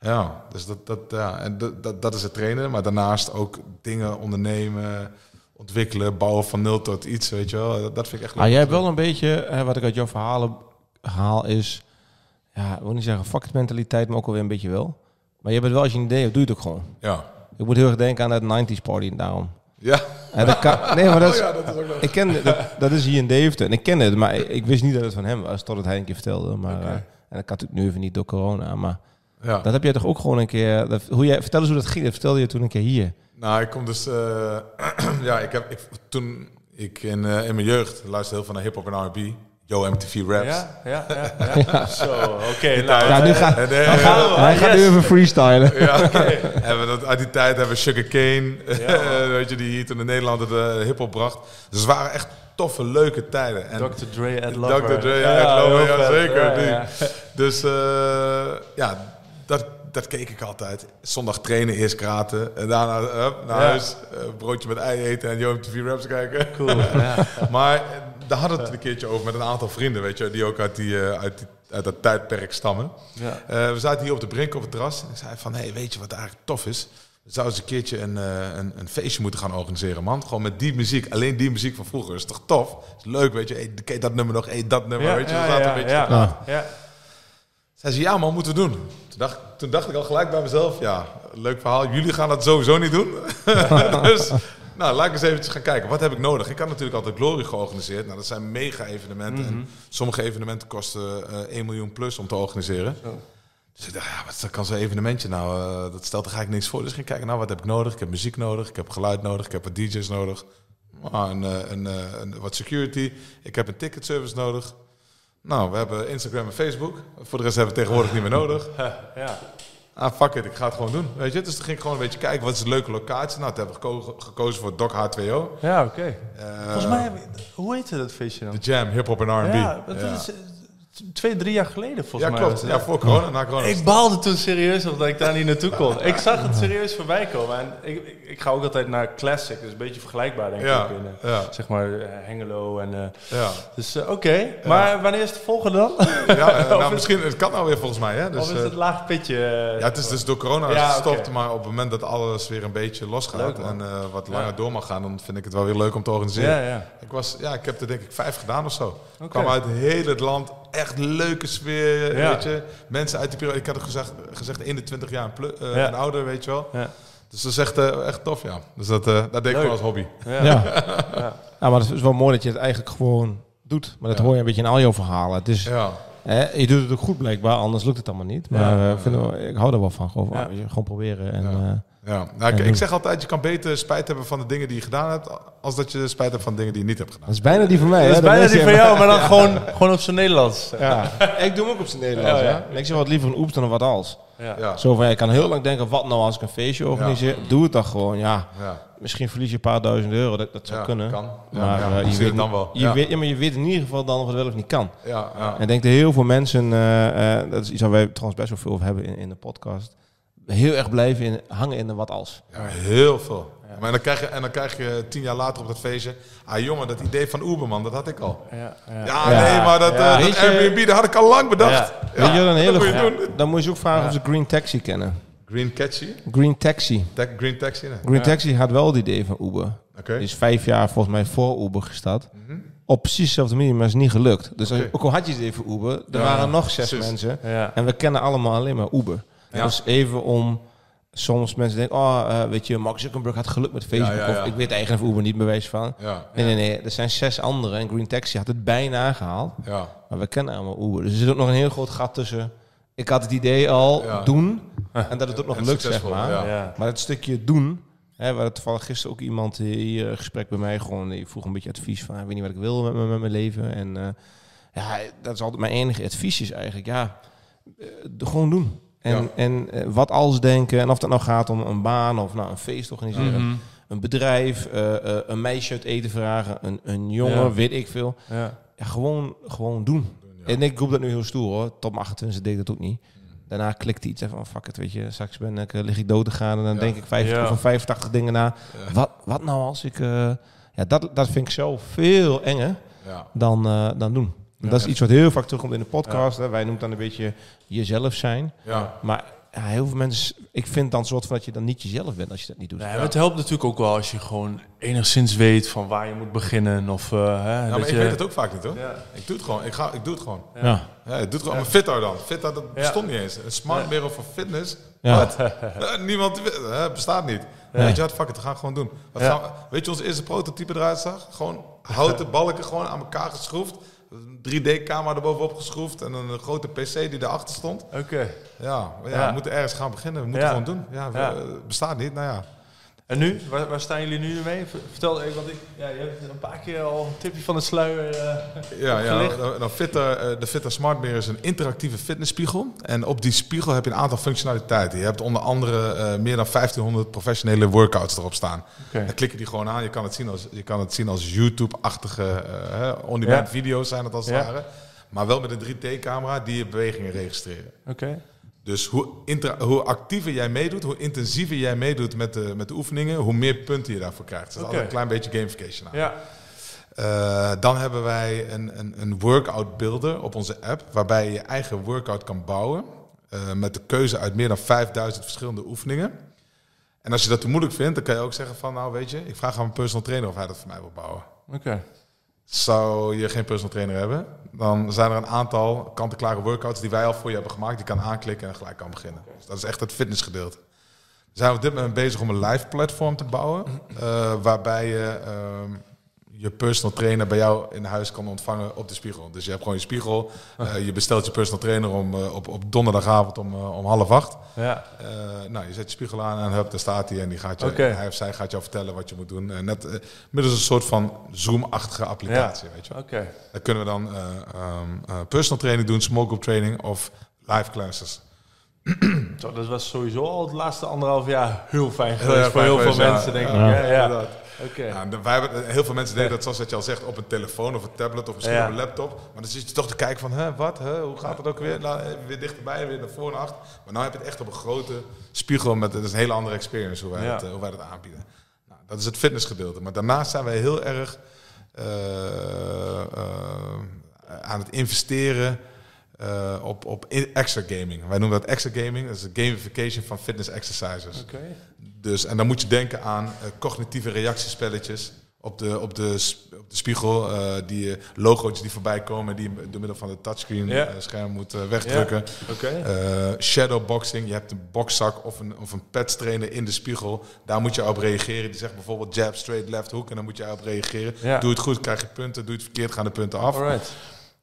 Ja, dus dat, dat, ja, en dat, dat, dat is het trainen. Maar daarnaast ook dingen ondernemen, ontwikkelen, bouwen van nul tot iets, weet je wel. Dat, dat vind ik echt leuk. Ah, jij hebt wel een beetje, hè, wat ik uit jouw verhalen haal, is, ja, ik wil niet zeggen fuck it mentaliteit, maar ook alweer een beetje wel. Maar je bent wel, als je een idee hebt, doe je het ook gewoon. Ja. Ik moet heel erg denken aan dat 90s party daarom. Ja. En dat kan, nee, maar dat is, Oh ja, dat is ook nog. ik ken, dat, dat is hier in Deventer. En ik ken het, maar ik, ik wist niet dat het van hem was, totdat hij een keer vertelde. Maar, eh, en dat kan natuurlijk nu even niet door corona, maar Ja. dat heb jij toch ook gewoon een keer, dat, hoe jij, vertel eens hoe dat ging, dat vertelde je toen een keer hier. Nou, ik kom dus... eh, ja, ik heb... Ik, toen ik in, eh, in mijn jeugd luisterde heel veel naar hip-hop en R&B. Yo, MTV Raps. Ja, ja, ja. ja. Zo, oké. nou, Ja, nu ga- En, eh, Dan gaan we. hij gaat nu even freestylen. Ja, en we dat, uit die tijd hebben we Sugar Cane, Ja. weet je, die hier toen in Nederland de hip-hop bracht. Dus het waren echt toffe, leuke tijden. En Dr. Dre at Lover. Dr. Dre, ja, at Lover, ja, zeker, Ja, die. ja. Dus eh, ja, dat, dat keek ik altijd. Zondag trainen, eerst kraten. En daarna naar Ja. huis, eh, broodje met ei eten en Yo MTV Raps kijken. Cool. Ja. Maar eh, daar hadden we het een keertje over met een aantal vrienden, weet je, die ook uit, die, eh, uit, die, uit dat tijdperk stammen. Ja. We zaten hier op de brink op het terras. En ik zei van, hey, weet je wat eigenlijk tof is? We zouden eens een keertje een, een, een feestje moeten gaan organiseren, man. Gewoon met die muziek, alleen die muziek van vroeger. is toch tof? Is leuk, weet je. Hey, dat nummer nog? Hey, dat nummer, Ja, weet je. We ja, zaten ja, een beetje ja. Zei ze, ja man, moeten we doen. Toen dacht, toen dacht ik al gelijk bij mezelf, ja, leuk verhaal. Jullie gaan dat sowieso niet doen. dus, nou, laat ik eens eventjes gaan kijken. Wat heb ik nodig? Ik had natuurlijk altijd Glory georganiseerd. Nou, dat zijn mega evenementen. Mhm. En sommige evenementen kosten eh 1 miljoen plus om te organiseren. Dus ik dacht, ja, wat kan zo'n evenementje nou? eh, dat stelt er eigenlijk niks voor. Dus ik ging kijken, nou, wat heb ik nodig? Ik heb muziek nodig, ik heb geluid nodig, ik heb wat DJ's nodig. Een, een, eh, een, wat security. Ik heb een ticketservice nodig. Nou, we hebben Instagram en Facebook. Voor de rest hebben we tegenwoordig niet meer nodig. Ja. Ah, fuck it, ik ga het gewoon doen. Weet je? Dus toen ging ik gewoon een beetje kijken, wat is een leuke locatie? Nou, toen hebben we geko- gekozen voor Doc H2O. Ja, oké. Eh, Volgens mij, hoe heette dat feestje dan? De Jam, hip-hop en R&B. Ja, dat ja. is twee, drie jaar geleden volgens Ja, mij. klopt. het. Ja, voor corona, na corona. Ik baalde toen serieus of dat ik daar niet naartoe kon. Ik zag het serieus voorbij komen. En ik, ik, ik ga ook altijd naar Classic, dus een beetje vergelijkbaar denk Ja, ik. In, eh, ja, zeg maar eh, Hengelo en... eh, ja. dus eh, oké, maar wanneer is de volgende dan? ja Of nou, is- misschien, het kan nou weer volgens mij. Hè? Dus, of is het laag pitje? Ja, het is dus door corona Ja, het gestopt, maar op het moment dat alles weer een beetje losgaat Leuk, en eh, wat Ja. langer door mag gaan, dan vind ik het wel weer leuk om te organiseren. Ja, ja. Ik, was, ja, ik heb er denk ik vijf gedaan of zo. Oké. kwam uit heel het land, echt leuke sfeer, Ja. weet je. Mensen uit die periode, ik had het gezegd, gezegd 21 jaar en, plu- eh, Ja. en ouder, weet je wel. Ja. Dus dat is echt, eh, echt tof, ja. Dus dat, eh, dat deed ik gewoon als hobby. Ja. Ja. Ja. ja, maar het is wel mooi dat je het eigenlijk gewoon doet. Maar dat Ja. hoor je een beetje in al jouw verhalen. Het is, Ja, hè, je doet het ook goed blijkbaar, anders lukt het allemaal niet. Maar Ja. ik vind wel- ik hou er wel van. Gewoon, je, gewoon proberen. En, Ja. Nou, ik, Ja, ik zeg altijd, je kan beter spijt hebben van de dingen die je gedaan hebt, als dat je spijt hebt van dingen die je niet hebt gedaan. dat is bijna die van mij. Dat is hè, bijna die van jou, maar dan gewoon, gewoon op zijn Nederlands. Ja, ik doe hem ook op zijn Nederlands. Ja, ja. Ja, En ik zeg wat liever een oeps dan een wat als. Ja. Ja, Zo van, ik kan heel lang denken, wat nou als ik een feestje organiseer? Doe het dan gewoon, ja. ja. Misschien verlies je een paar duizend euro, dat, dat zou ja, kunnen. Kan. Ja, Maar ja, eh, je, weet, dan wel. Je, ja. weet, ja, maar je weet in ieder geval dan of het wel of niet kan. ja, ja. En ik denk dat heel veel mensen, eh, eh, dat is iets waar wij trouwens best wel veel over hebben in, in de podcast, heel erg blijven in, hangen in de wat als. Ja, heel veel. Maar dan krijg je, en dan krijg je tien jaar later op dat feestje... Ah jongen, dat idee van Uber, man, dat had ik al. Ja, ja. Nee, maar dat, eh, dat je- Airbnb, dat had ik al lang bedacht. Weet je een hele moet je. Dan moet je ook vragen of ze Green Taxi kennen. Green Taxi? Green Taxi. Ta- Green Taxi, nee. Green Taxi had wel het idee van Uber. Oké. Die is vijf jaar volgens mij voor Uber gestart. Mhm. Op precies dezelfde manier, maar is niet gelukt. Dus ook al had je het even Uber, er Ja, waren nog zes precies. mensen. Ja. En we kennen allemaal alleen maar Uber. Ja. Dus even om... Soms mensen denken, oh, eh, weet je, Mark Zuckerberg had geluk met Facebook. Ja, ja, ja. Of ik weet eigenlijk van Uber niet bewijs van. Ja, Nee, nee, nee. Er zijn zes anderen. En Green Taxi had het bijna gehaald. ja. Maar we kennen allemaal Uber. Dus er zit ook nog een heel groot gat tussen. Ik had het idee al, Ja. doen. En dat het ook nog En lukt, zeg maar. Maar het stukje doen. Hè, waar toevallig gisteren ook iemand hier een gesprek bij mij gewoon die vroeg een beetje advies van ik weet niet wat ik wil met, mijn- met mijn leven en eh, ja dat is altijd mijn enige advies is eigenlijk ja eh, gewoon doen en, Ja. en eh, wat als denken en of dat nou gaat om een baan of nou een feest organiseren Mhm. een bedrijf eh, eh, een meisje uit eten vragen een, een jongen Ja. weet ik veel Ja. gewoon gewoon doen En ik roep dat nu heel stoer hoor. Top 28 deed dat ook niet. Daarna klikt iets en van fuck it, weet je. Straks ben ik, lig ik dood te gaan en dan denk ik 50 Ja. of 85 dingen na. Wat, wat nou als ik... ja, dat, dat vind ik zo veel enger dan, dan doen. Ja. dat is iets wat heel vaak terugkomt in de podcast. Hè. Wij noemen dan een beetje jezelf zijn. Ja. Maar ja, heel veel mensen... Ik vind dan soort van dat je dan niet jezelf bent als je dat niet doet. Nee, het helpt natuurlijk ook wel als je gewoon enigszins weet van waar je moet beginnen. Of, eh, hè, Ja, dat maar ik je... weet het ook vaak niet hoor. Ja. Ik doe het gewoon. Ik, ga, ik doe het gewoon. Ja. Ja. Ja, ik doe het gewoon. Maar Fitter dan. Fitter, dat Ja. bestond niet eens. Een smart mirror voor fitness. Ja. Wat? Eh, Niemand hè, bestaat niet. Weet je wat, fuck it, we gaan gewoon doen. Wat Ja. gaan we- weet je ons eerste prototype eruit zag? Gewoon houten balken gewoon aan elkaar geschroefd. Een 3D-camera erbovenop geschroefd en een grote PC die erachter stond. Oké. Ja, ja, Ja. we moeten ergens gaan beginnen. We moeten Ja. gewoon doen. Ja, we- bestaat niet. Nou ja. En nu? Waar, waar staan jullie nu mee? Vertel even, want ik, ja, je hebt een paar keer al een tipje van de sluier. eh, Ja, ja nou, Fitter, de Fitter Smart Mirror is een interactieve fitnessspiegel. En op die spiegel heb je een aantal functionaliteiten. Je hebt onder andere eh, meer dan 1500 professionele workouts erop staan. Oké. Dan klik je die gewoon aan. Je kan het zien als, je kan het zien als YouTube-achtige hè, on-demand Ja. video's zijn het als het Ja. ware. Maar wel met een 3D-camera die je bewegingen registreren. Oké. Dus hoe, hoe actiever jij meedoet, hoe intensiever jij meedoet met de, met de oefeningen, hoe meer punten je daarvoor krijgt. Dus altijd een klein beetje gamification aan. Ja. Eh, dan hebben wij een, een, een workout builder op onze app, waarbij je je eigen workout kan bouwen. eh, met de keuze uit meer dan 5000 verschillende oefeningen. En als je dat te moeilijk vindt, dan kan je ook zeggen van, nou weet je, ik vraag aan mijn personal trainer of hij dat voor mij wil bouwen. Oké. Zou je geen personal trainer hebben, dan zijn er een aantal kant-en-klare workouts die wij al voor je hebben gemaakt. Die kan aanklikken en gelijk kan beginnen. Dus dat is echt het fitnessgedeelte. We zijn op dit moment bezig om een live platform te bouwen, eh, waarbij je ehm, je personal trainer bij jou in huis kan ontvangen op de spiegel. Dus je hebt gewoon je spiegel, eh, je bestelt je personal trainer om, eh, op, op donderdagavond om, eh, om half acht. Ja. Nou, je zet je spiegel aan en hup, daar staat hij en die gaat je, hij of zij gaat jou vertellen wat je moet doen. En net middels een soort van Zoom-achtige applicatie, weet je. Oké. Dan kunnen we dan eh, ehm, eh, personal training doen, small group training of live classes. Zo, dat was sowieso al het laatste anderhalf jaar heel fijn geweest voor heel veel ja. mensen, denk ik. Ja, Ja, ja. en de- wij hebben, heel veel mensen deden dat, zoals dat je al zegt, op een telefoon of een tablet of misschien Ja. op een laptop. Maar dan zit je toch te kijken van, hè, wat, hè, hoe gaat het ook weer? Nou, even weer dichterbij, weer naar voren en achter. Maar nu heb je het echt op een grote spiegel. Met, dat is een hele andere experience hoe wij, het, eh, hoe wij dat aanbieden. Nou, dat is het fitnessgedeelte. Maar daarnaast zijn wij heel erg eh, eh, aan het investeren eh, op, op extra gaming. Wij noemen dat extra gaming. Dat is de gamification van fitness exercises. Oké. Dus, en dan moet je denken aan eh, cognitieve reactiespelletjes op de, op de, op de spiegel. eh, die logo's die voorbij komen, die je door middel van het touchscreen scherm moet wegdrukken. Oké. Eh, shadowboxing, je hebt een bokszak of een, of een pads trainer in de spiegel. Daar moet je op reageren. Die zegt bijvoorbeeld jab, straight, left hook. En dan moet je op reageren. Doe het goed, krijg je punten. Doe het verkeerd, gaan de punten af. Alright.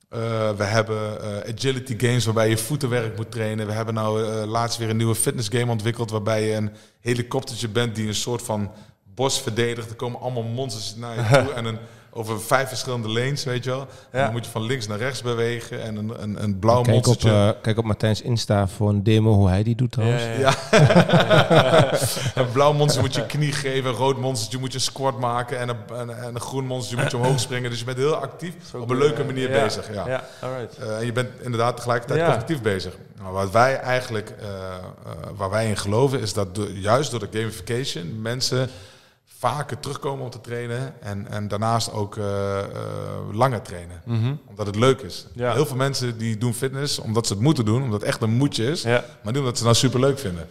Eh, we hebben eh, agility games waarbij je voetenwerk moet trainen. We hebben nou eh, laatst weer een nieuwe fitness game ontwikkeld waarbij je een helikoptertje bent die een soort van bos verdedigt. Er komen allemaal monsters naar je toe en een, over vijf verschillende lanes, weet je wel. Ja. dan moet je van links naar rechts bewegen en een, een, een blauw Kijk op, eh, kijk op Martijn's Insta voor een demo hoe hij die doet Ja, trouwens. ja, ja. Een blauw monster moet je knie geven, een rood monstertje moet je squat maken en een, en, en een groen monstertje moet je omhoog springen. Dus je bent heel actief Zo op een leuke manier bezig. Ja. Ja, alright. Eh, en je bent inderdaad tegelijkertijd Ja. cognitief bezig. Nou, wat wij eigenlijk, eh, eh, waar wij in geloven, is dat juist door de gamification mensen vaker terugkomen om te trainen en, en daarnaast ook eh, eh, langer trainen. Mhm. Omdat het leuk is. Ja. Heel veel mensen die doen fitness omdat ze het moeten doen, omdat het echt een moedje is, Ja. maar niet omdat ze het nou super leuk vinden.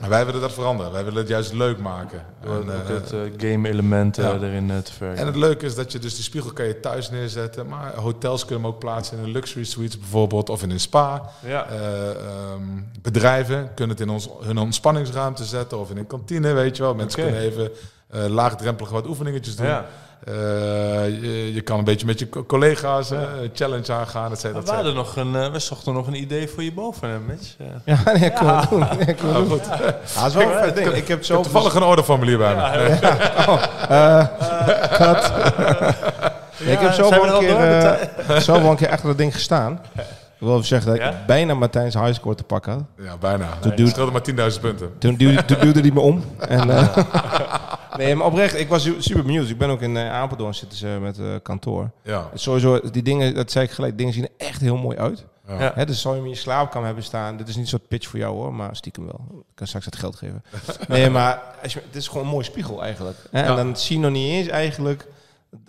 En wij willen dat veranderen. Wij willen het juist leuk maken. Door En, ook eh, het game-element ja. erin te verwerken. en het leuke is dat je dus die spiegel kan je thuis neerzetten, maar hotels kunnen hem ook plaatsen in een luxury suites bijvoorbeeld of in een spa. ja. Eh, ehm, bedrijven kunnen het in ons, hun ontspanningsruimte zetten of in een kantine, weet je wel. Mensen kunnen even laagdrempelig wat oefeningetjes doen. ja. Eh, je, je kan een beetje met je co- collega's eh, een challenge aangaan, et cetera. We, hadden nog een, eh, we zochten nog een idee voor je boven, Mitch. Eh, Ja, nee, ik kon doen. Nee, ik doen. Nou, goed. Ja, dat is wel een vet ding. Ik heb Ik heb zo toevallig een orderformulier bij me. ja, ik heb zo wel een keer, eh, zo een keer achter dat ding gestaan. Ik wil even zeggen dat Ja? ik bijna Martijn's highscore te pakken had. Ja, bijna. Toen Het duwde- scheelde maar 10.000 punten. Toen duwde, toen duwde hij me om. En, eh, Nee, maar oprecht, ik was su- super benieuwd. Ik ben ook in eh, Apeldoorn zitten ze met eh, kantoor. Ja. Sowieso, die dingen, dat zei ik gelijk, dingen zien er echt heel mooi uit. Ja. Ja. Hè, dus zou je hem in je slaapkamer hebben staan. Dit is niet zo'n pitch voor jou hoor, maar stiekem wel. Ik kan straks het geld geven. Nee, maar als je, het is gewoon een mooi spiegel eigenlijk. Hè? Ja. En dan zie je nog niet eens eigenlijk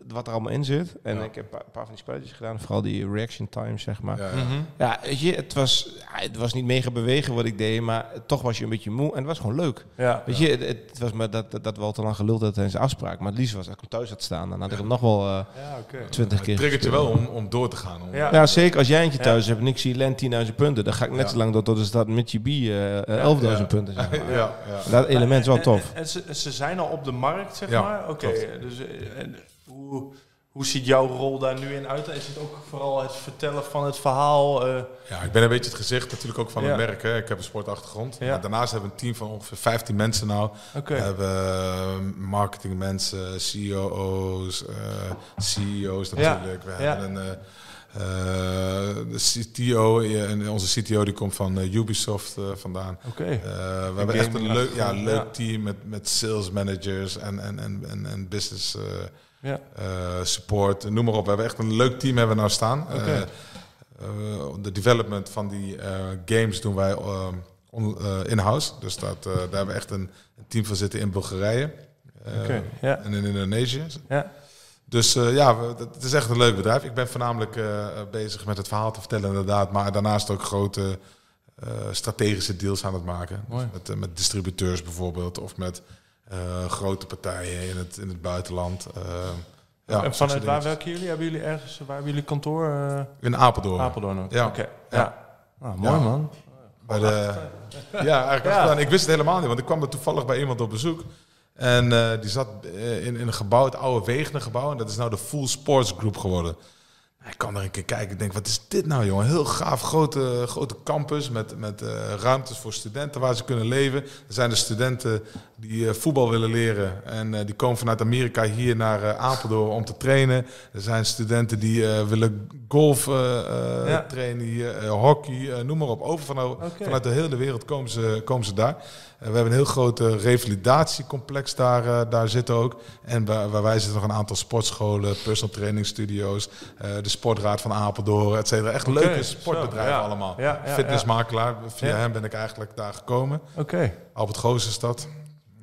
wat er allemaal in zit. En Ja. ik heb een paar, van die spelletjes gedaan, vooral die reaction times zeg maar. Ja, ja. Mhm. Ja, weet je, het was, het was niet mega bewegen wat ik deed, maar toch was je een beetje moe en het was gewoon leuk. Ja. Weet je, het, het was maar dat, dat, dat we al te lang geluld hadden tijdens de afspraak. Maar het liefst was als ik hem thuis had staan, dan had ik hem nog wel eh Ja, oké. twintig Het keer triggert je wel om, om door te gaan. Om, Ja. Ja, zeker als jij eentje Ja. thuis hebt en ik zie Len 10.000 punten, dan ga ik net Ja. zo lang door tot de stad Mitchie B eh, eh, 11.000 Ja. punten. Zeg maar. ja, ja. Dat element is wel tof. En, en ze, ze zijn al op de markt, zeg Ja, maar. Oké, dus eh, en hoe, hoe ziet jouw rol daar nu in uit? Is het ook vooral het vertellen van het verhaal? eh, Ja, ik ben een beetje het gezicht natuurlijk ook van Ja. het merk. Hè. Ik heb een sportachtergrond. Ja. Maar daarnaast hebben we een team van ongeveer 15 mensen nou. We hebben eh, marketingmensen, COO's, eh, CEO's Ja. natuurlijk. We hebben een... de CTO, en onze CTO die komt van Ubisoft vandaan. Oké. We hebben echt een leuk, ja, leuk ja. team met, met sales managers en, en, en, en, en business Ja. eh, support, noem maar op. We hebben echt een leuk team hebben we nou staan. Eh, eh, de development van die games doen wij in-house. Dus dat, daar hebben we echt een, een team van zitten in Bulgarije en in Indonesië. Ja. Dus ja, het is echt een leuk bedrijf. Ik ben voornamelijk bezig met het verhaal te vertellen inderdaad. Maar daarnaast ook grote strategische deals aan het maken. Dus met, met distributeurs bijvoorbeeld. Of met grote partijen in het, in het buitenland. Eh, ja, en vanuit waar werken jullie? Hebben jullie ergens, waar hebben jullie kantoor? eh, In Apeldoorn. Apeldoorn ook? Ja. Oké. Ja. Ja. Nou, mooi Ja. man. Bij de, ja, eigenlijk Ja. Ik wist het helemaal niet, want ik kwam er toevallig bij iemand op bezoek. En eh, die zat eh, in, in een gebouw, het oude Wegener gebouw. En dat is nou de Full Sports Group geworden. Ik kwam er een keer kijken. Ik denk, wat is dit nou, jongen? Heel gaaf, grote, grote campus met, met eh, ruimtes voor studenten waar ze kunnen leven. Er zijn de studenten die eh, voetbal willen leren. En eh, die komen vanuit Amerika hier naar Apeldoorn om te trainen. Er zijn studenten die willen golf Ja. trainen hier, hockey, noem maar op. Over van, Oké. vanuit de hele wereld komen ze, komen ze daar. We hebben een heel groot revalidatiecomplex daar, daar zitten ook. En waar, wij zitten nog een aantal sportscholen, personal training studio's, de sportraad van Apeldoorn, et cetera. Echt Oké, leuke zo, sportbedrijven ja. allemaal. Ja, ja, Fitnessmakelaar, via Ja. hem ben ik eigenlijk daar gekomen. Oké. Albert Goos is dat.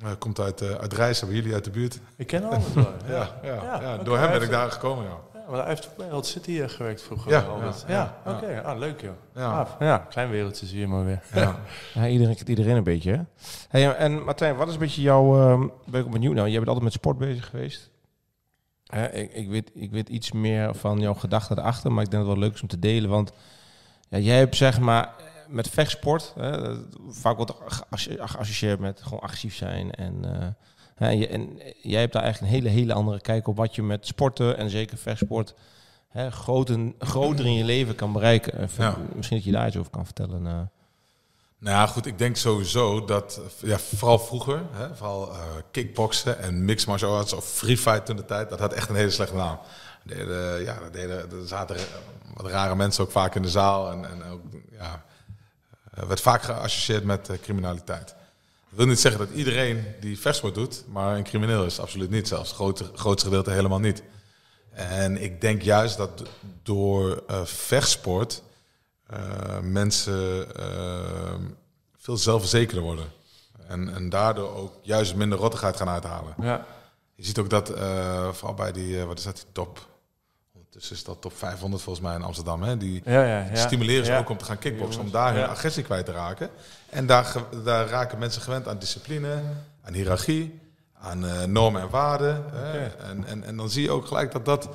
Eh, komt uit, eh uit Rijs, hebben jullie uit de buurt. Ik ken al het wel. Ja, ja, Ja, door hem ben ik daar gekomen, ja. Maar hij heeft ook bij City eh, gewerkt vroeger. Ja, Albert. ja, ja, ja, oké. Ah, leuk joh. Ja. Ja, klein wereldje zie je maar weer. ja. Ja, iedereen kent iedereen een beetje. Hè? Hey, en Martijn, wat is een beetje jouw... ehm, ben ik benieuwd nou. Jij bent altijd met sport bezig geweest. Hè, ik, ik, weet, ik weet iets meer van jouw gedachten erachter, maar ik denk dat het wel leuk is om te delen. Want ja, jij hebt zeg maar met vechtsport, hè, vaak wordt er geassoci- geassocieerd met gewoon agressief zijn. En, eh, hè, en, je- en jij hebt daar eigenlijk een hele, hele andere kijk op wat je met sporten en zeker vechtsport hè, groter, groter in je leven kan bereiken. Ja. Misschien dat je daar iets over kan vertellen. eh. Nou ja, goed, ik denk sowieso dat, ja, vooral vroeger, hè, vooral eh, kickboksen en mixed martial arts of free fight toen de tijd, dat had echt een hele slechte naam. Deden, ja, dat deden, er zaten wat rare mensen ook vaak in de zaal en, en ook, ja, eh, werd vaak geassocieerd met eh, criminaliteit. Dat wil niet zeggen dat iedereen die vechtsport doet, maar een crimineel is, absoluut niet zelfs. Het grootste gedeelte helemaal niet. En ik denk juist dat door eh, vechtsport eh, mensen eh, veel zelfverzekerder worden. En, en daardoor ook juist minder rottigheid gaan uithalen. Ja. Je ziet ook dat, eh, vooral bij die, wat is dat, die top... Ondertussen is dat top 500 volgens mij in Amsterdam. Hè? Die Ja, ja, ja. stimuleren ze ook om te gaan kickboksen. Om daar hun agressie kwijt te raken. En daar, daar raken mensen gewend aan discipline, aan hiërarchie, aan normen en waarden. En, en, en dan zie je ook gelijk dat dat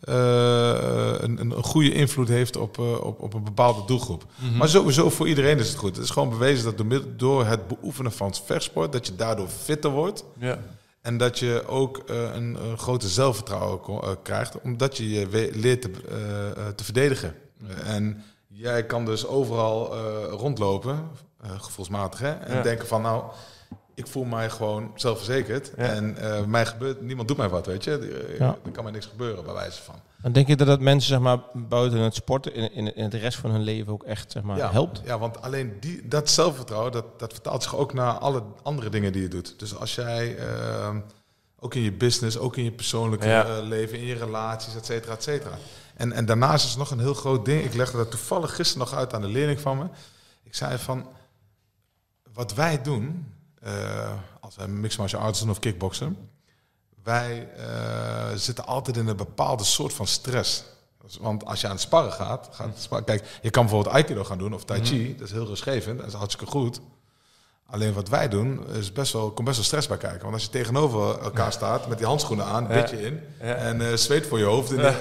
een, een goede invloed heeft op, eh, op, op een bepaalde doelgroep. Mhm. Maar sowieso voor iedereen is het goed. Het is gewoon bewezen dat door, door het beoefenen van vechtsport, dat je daardoor fitter wordt. Ja. En dat je ook eh, een, een grote zelfvertrouwen eh, krijgt, omdat je je leert te, eh, eh, te verdedigen. en jij kan dus overal eh, rondlopen, eh, gevoelsmatig, hè, en Ja. denken van nou, ik voel mij gewoon zelfverzekerd. Ja. En eh, mij gebeurt, niemand doet mij wat, weet je. Eh, Ja. Er kan mij niks gebeuren, bij wijze van. En denk je dat dat mensen zeg maar, buiten het sporten in, in, in het rest van hun leven ook echt zeg maar, ja, helpt? Ja, want alleen die, dat zelfvertrouwen, dat, dat vertaalt zich ook naar alle andere dingen die je doet. Dus als jij ehm, Ook in je business, ook in je persoonlijke Ja. eh, leven, in je relaties, et cetera, et cetera. En, en daarnaast is er nog een heel groot ding. Ik legde dat toevallig gisteren nog uit aan de leerling van me. Ik zei van, wat wij doen, als wij mixed martial arts doen of kickboksen, wij eh, zitten altijd in een bepaalde soort van stress. Dus- Want als je aan het sparren gaat, gaat sparren, kijk, je kan bijvoorbeeld aikido gaan doen of tai chi, dat is heel rustgevend, dat is hartstikke goed. Alleen wat wij doen, is best wel, komt best wel stress bij kijken. Want als je tegenover elkaar staat met die handschoenen aan, Ja. beetje in, Ja. en eh, zweet voor je hoofd, en eh,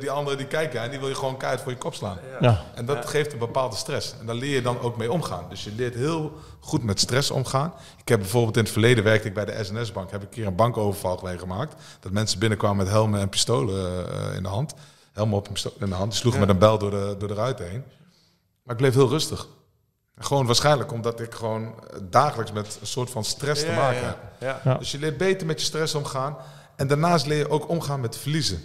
die anderen die kijken en die wil je gewoon keihard voor je kop slaan. Ja. En dat geeft een bepaalde stress. En daar leer je dan ook mee omgaan. Dus je leert heel goed met stress omgaan. Ik heb bijvoorbeeld in het verleden werkte ik bij de SNS-bank. Heb ik een keer een bankoverval meegemaakt. Dat mensen binnenkwamen met helmen en pistolen eh, in de hand. Helmen op in de hand. Die sloegen Ja. met een bel door de, door de ruit heen. Maar ik bleef heel rustig. En Gewoon waarschijnlijk omdat ik gewoon eh, dagelijks met een soort van stress te Ja, maken ja, heb. ja. Ja. Dus je leert beter met je stress omgaan. En daarnaast leer je ook omgaan met verliezen.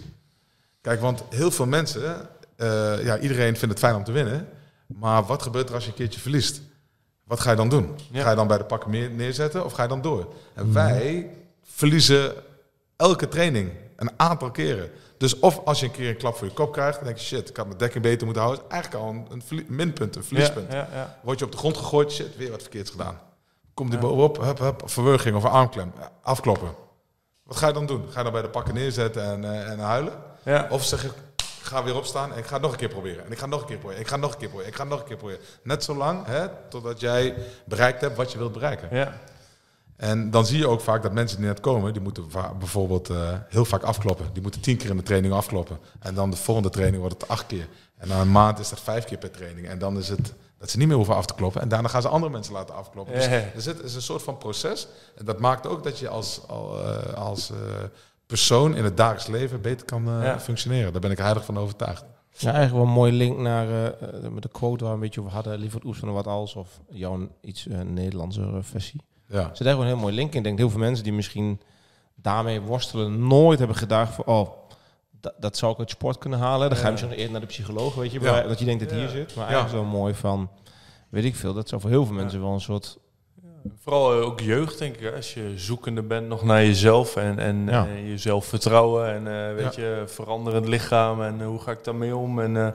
Kijk, want heel veel mensen, eh, ja, iedereen vindt het fijn om te winnen. Maar wat gebeurt er als je een keertje verliest? Wat ga je dan doen? Ja. Ga je dan bij de pakken meer neerzetten of ga je dan door? En wij verliezen elke training een aantal keren. Dus of als je een keer een klap voor je kop krijgt, dan denk je shit, ik had mijn dekking beter moeten houden. Eigenlijk al een, een minpunt, een verliespunt. Ja, ja, ja. Word je op de grond gegooid, shit, weer wat verkeerds gedaan. Komt die bovenop, hup, hup, verwurging of een armklem, ja, afkloppen. Wat ga je dan doen? Ga je dan bij de pakken neerzetten en, eh, en huilen? Ja. Of zeg ik ga weer opstaan en ik ga het nog een keer proberen. En ik ga het nog een keer proberen. Ik ga het nog een keer proberen. Ik ga het nog een keer proberen. Net zo lang, hè, totdat jij bereikt hebt wat je wilt bereiken. Ja. En dan zie je ook vaak dat mensen die net komen, die moeten bijvoorbeeld eh, heel vaak afkloppen. Die moeten tien keer in de training afkloppen. En dan de volgende training wordt het acht keer. En na een maand is dat vijf keer per training. En dan is het dat ze niet meer hoeven af te kloppen. En daarna gaan ze andere mensen laten afkloppen. Dus er zit, is een soort van proces. En dat maakt ook dat je als, al, eh, als eh, persoon in het dagelijks leven beter kan eh, Ja. functioneren. Daar ben ik heilig van overtuigd. Ja, eigenlijk wel een mooie link naar met de quote waar we een beetje over hadden. Liever het oefenen wat als. Of jouw iets eh, Nederlandse versie. Ja. Er zit gewoon een heel mooi link in. Ik denk heel veel mensen die misschien daarmee worstelen, nooit hebben gedacht van, oh, dat, dat zou ik uit sport kunnen halen. Dan ga je Ja. misschien nog eerder naar de psycholoog, weet je, Ja. dat je denkt dat Ja. hier zit. Maar eigenlijk wel mooi van, weet ik veel, dat zou voor heel veel mensen wel een soort... Vooral eh, ook jeugd, denk ik. Als je zoekende bent nog naar jezelf en, en Ja. eh, jezelf vertrouwen en eh, weet je, veranderend lichaam en hoe ga ik daarmee om. En,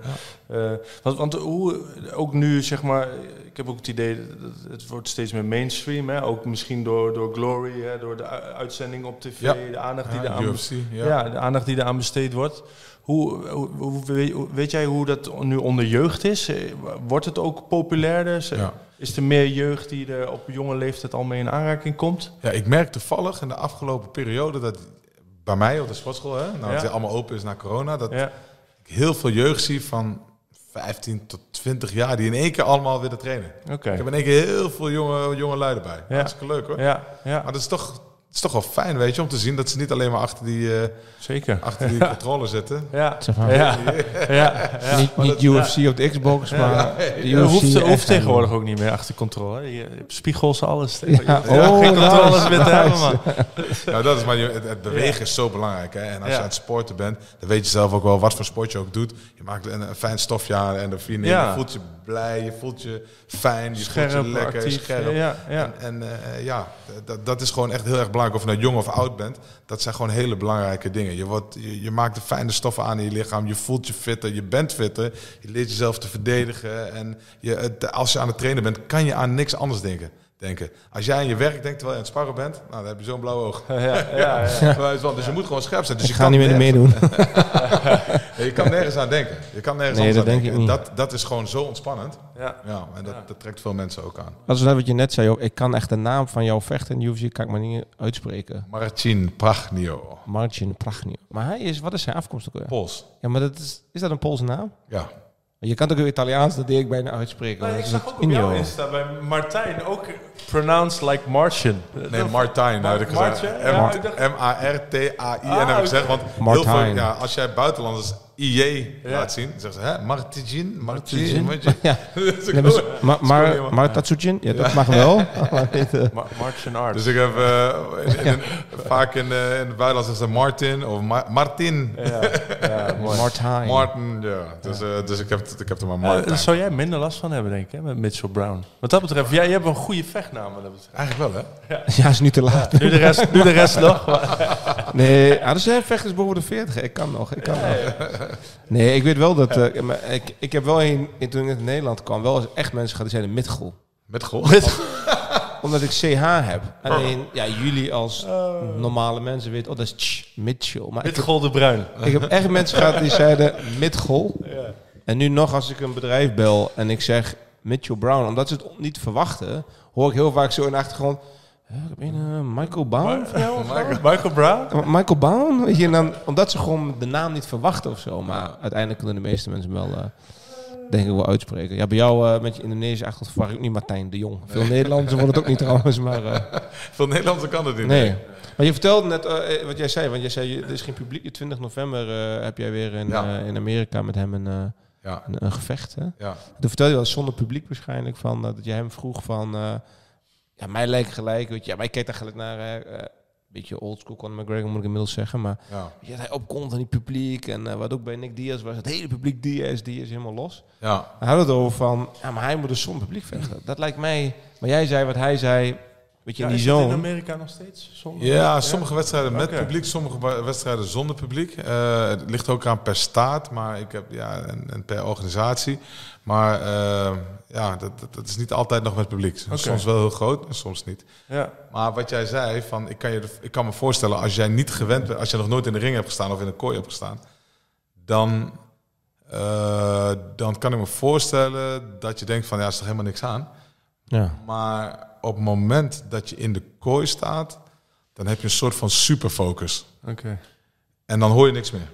want, want hoe, ook nu, zeg maar, ik heb ook het idee dat het- wordt steeds meer mainstream. Hè? Ook misschien door, door Glory, hè? door de uitzending op tv, de aandacht die Ja, er aan UFC, ja. ja. de aandacht die eraan besteed wordt. Hoe, weet, jij hoe dat nu onder jeugd is? Wordt het ook populairder? Ja. Is er meer jeugd die er op jonge leeftijd al mee in aanraking komt? Ja, ik merk toevallig in de afgelopen periode dat bij mij op de sportschool, hè, nou, Ja. het allemaal open is na corona, dat Ja, ik heel veel jeugd zie van 15 tot 20 jaar die in één keer allemaal willen trainen. oké. Ik heb in één keer heel veel jonge, jonge lui erbij. Ja. Hartstikke leuk hoor. Ja, ja, Maar dat is toch, is toch wel fijn, weet je, om te zien dat ze niet alleen maar achter die, eh, zeker. achter die controle zitten. Ja, ja, ja, ja. niet niet UFC op de Xbox, maar de Je UFC hoeft, echt hoeft tegenwoordig ook niet meer achter controle. Je hebt spiegels, alles. Je Ja. hoeft geen Oh, controles nice. meer te hebben, man. Nou, dat is maar, het, het bewegen is zo belangrijk. Hè? En als Ja. je aan het sporten bent, dan weet je zelf ook wel wat voor sport je ook doet. Je maakt een, een fijn stofje aan en de Ja. Je voelt je blij, je voelt je fijn, je Scherp, voelt je lekker, actief. scherp. Ja, ja. En, en eh, ja, dat, dat is gewoon echt heel erg belangrijk. Of je nou jong of oud bent, dat zijn gewoon hele belangrijke dingen. Je, wordt, je, je maakt de fijne stoffen aan in je lichaam, je voelt je fitter, je bent fitter. Je leert jezelf te verdedigen. En je, het- als je aan het trainen bent, kan je aan niks anders denken. denken. Als jij aan je werk denkt terwijl je aan het sparren bent, nou, dan heb je zo'n blauw oog. Ja, ja, ja. Dus je moet gewoon scherp zijn. Dus Ik je ga kan niet meer meedoen. Je kan nergens aan denken. Je kan nergens Nee, dat aan denk denken. ik En niet. Dat, dat is gewoon zo ontspannend. ja. Ja, en dat, Ja. dat trekt veel mensen ook aan. Dat is net wat je net zei ook. Ik kan echt de naam van jouw vechter in de UFC kan ik maar niet uitspreken. Marcin Pragnio. Marcin Prachnio. Maar hij is, wat is zijn afkomst ook weer? Pols. Ja, maar dat is, is dat een Poolse naam? Ja. Je kan het ook weer Italiaans, dat deed ik bijna uitspreken. Nee, ik zag ook op jouw Injo. Insta bij Martijn ook pronounced like Martian. Nee, Martijn. Nou, ik Martijn? Ja, M-A-R-T-A-I-N Ah, heb ik gezegd. Want heel veel, ja, als jij buitenlanders IJ laat zien. Dan zeggen ze, hè, Martigin. Martigin? Ja. Dus Tatsujin, ja, dat mag wel. Eh, Ma- martial arts. Dus ik heb eh, in- in- vaak in, in het buitenland zeggen ze Martin of Ma- Martin. ja. Martijn. Martin, ja. Dus, eh, dus ik, heb, ik heb er maar Martin. daar zou jij minder last van hebben, denk ik, hè, met Mitchell Brown. Wat dat betreft, jij, jij hebt een goede vechtnaam. Wat dat betreft. Eigenlijk wel, hè? Ja, is nu te laat. Nu de rest, nu de rest nog. maar- Nee, ja, er zijn vechters boven de 40. Ik kan nog, ik kan nog. Nee, ik weet wel dat... eh, maar ik, ik heb wel een, in- toen ik in Nederland kwam, wel eens echt mensen gehad die zeiden Mitchell. Met goal. Omdat ik CH heb. Alleen, ja, jullie als normale mensen weten, oh, dat is tsch, Mitchell. Maar Golden Bruin. ik heb echt mensen gehad die zeiden Mitchell. En nu nog als ik een bedrijf bel en ik zeg Mitchell Brown, omdat ze het niet verwachten, hoor ik heel vaak zo in de achtergrond, "Ja, ik heb een eh, Michael Brown van jou of zo?" Michael, Michael Brown? Michael Brown, weet je, en dan, omdat ze gewoon de naam niet verwachten of zo. Maar uiteindelijk kunnen de meeste mensen wel, eh, denk ik, wel uitspreken. Ja, bij jou eh, met je Indonesische achtergrond verwacht ik ook niet Martijn de Jong. Veel Nederlanders worden het ook niet trouwens, maar Veel Nederlandse kan het niet. nee. Maar je vertelde net wat jij zei, want jij zei, er is geen publiek. 20 november heb jij weer in, Ja. in Amerika met hem een, Ja, een, een gevecht, hè? ja. Toen vertelde je wel zonder publiek waarschijnlijk van dat je hem vroeg van ja mij lijkt gelijk weet je ja, wij kijken daar gelijk naar eh, een beetje oldschool Conor McGregor moet ik inmiddels zeggen maar Ja, hij opkomt van die publiek en eh, wat ook bij Nick Diaz was het hele publiek Diaz Diaz helemaal los ja. we hadden het over van ja maar hij moet dus zonder publiek vechten dat lijkt mij maar jij zei wat hij zei weet je Ja, in die is dat in zone Amerika nog steeds? Zonder- Ja, sommige wedstrijden met publiek, sommige wedstrijden zonder publiek. Eh, het ligt ook aan per staat, maar ik heb ja, en, en per organisatie. Maar eh, ja, dat, dat, dat is niet altijd nog met publiek. Soms wel heel groot en soms niet. Ja. Maar wat jij zei, van, ik, kan je, ik kan me voorstellen als jij niet gewend bent, als je nog nooit in de ring hebt gestaan of in een kooi hebt gestaan, dan, eh, dan kan ik me voorstellen dat je denkt van ja, is er helemaal niks aan. ja Maar op het moment dat je in de kooi staat, dan heb je een soort van superfocus. Oké. En dan hoor je niks meer.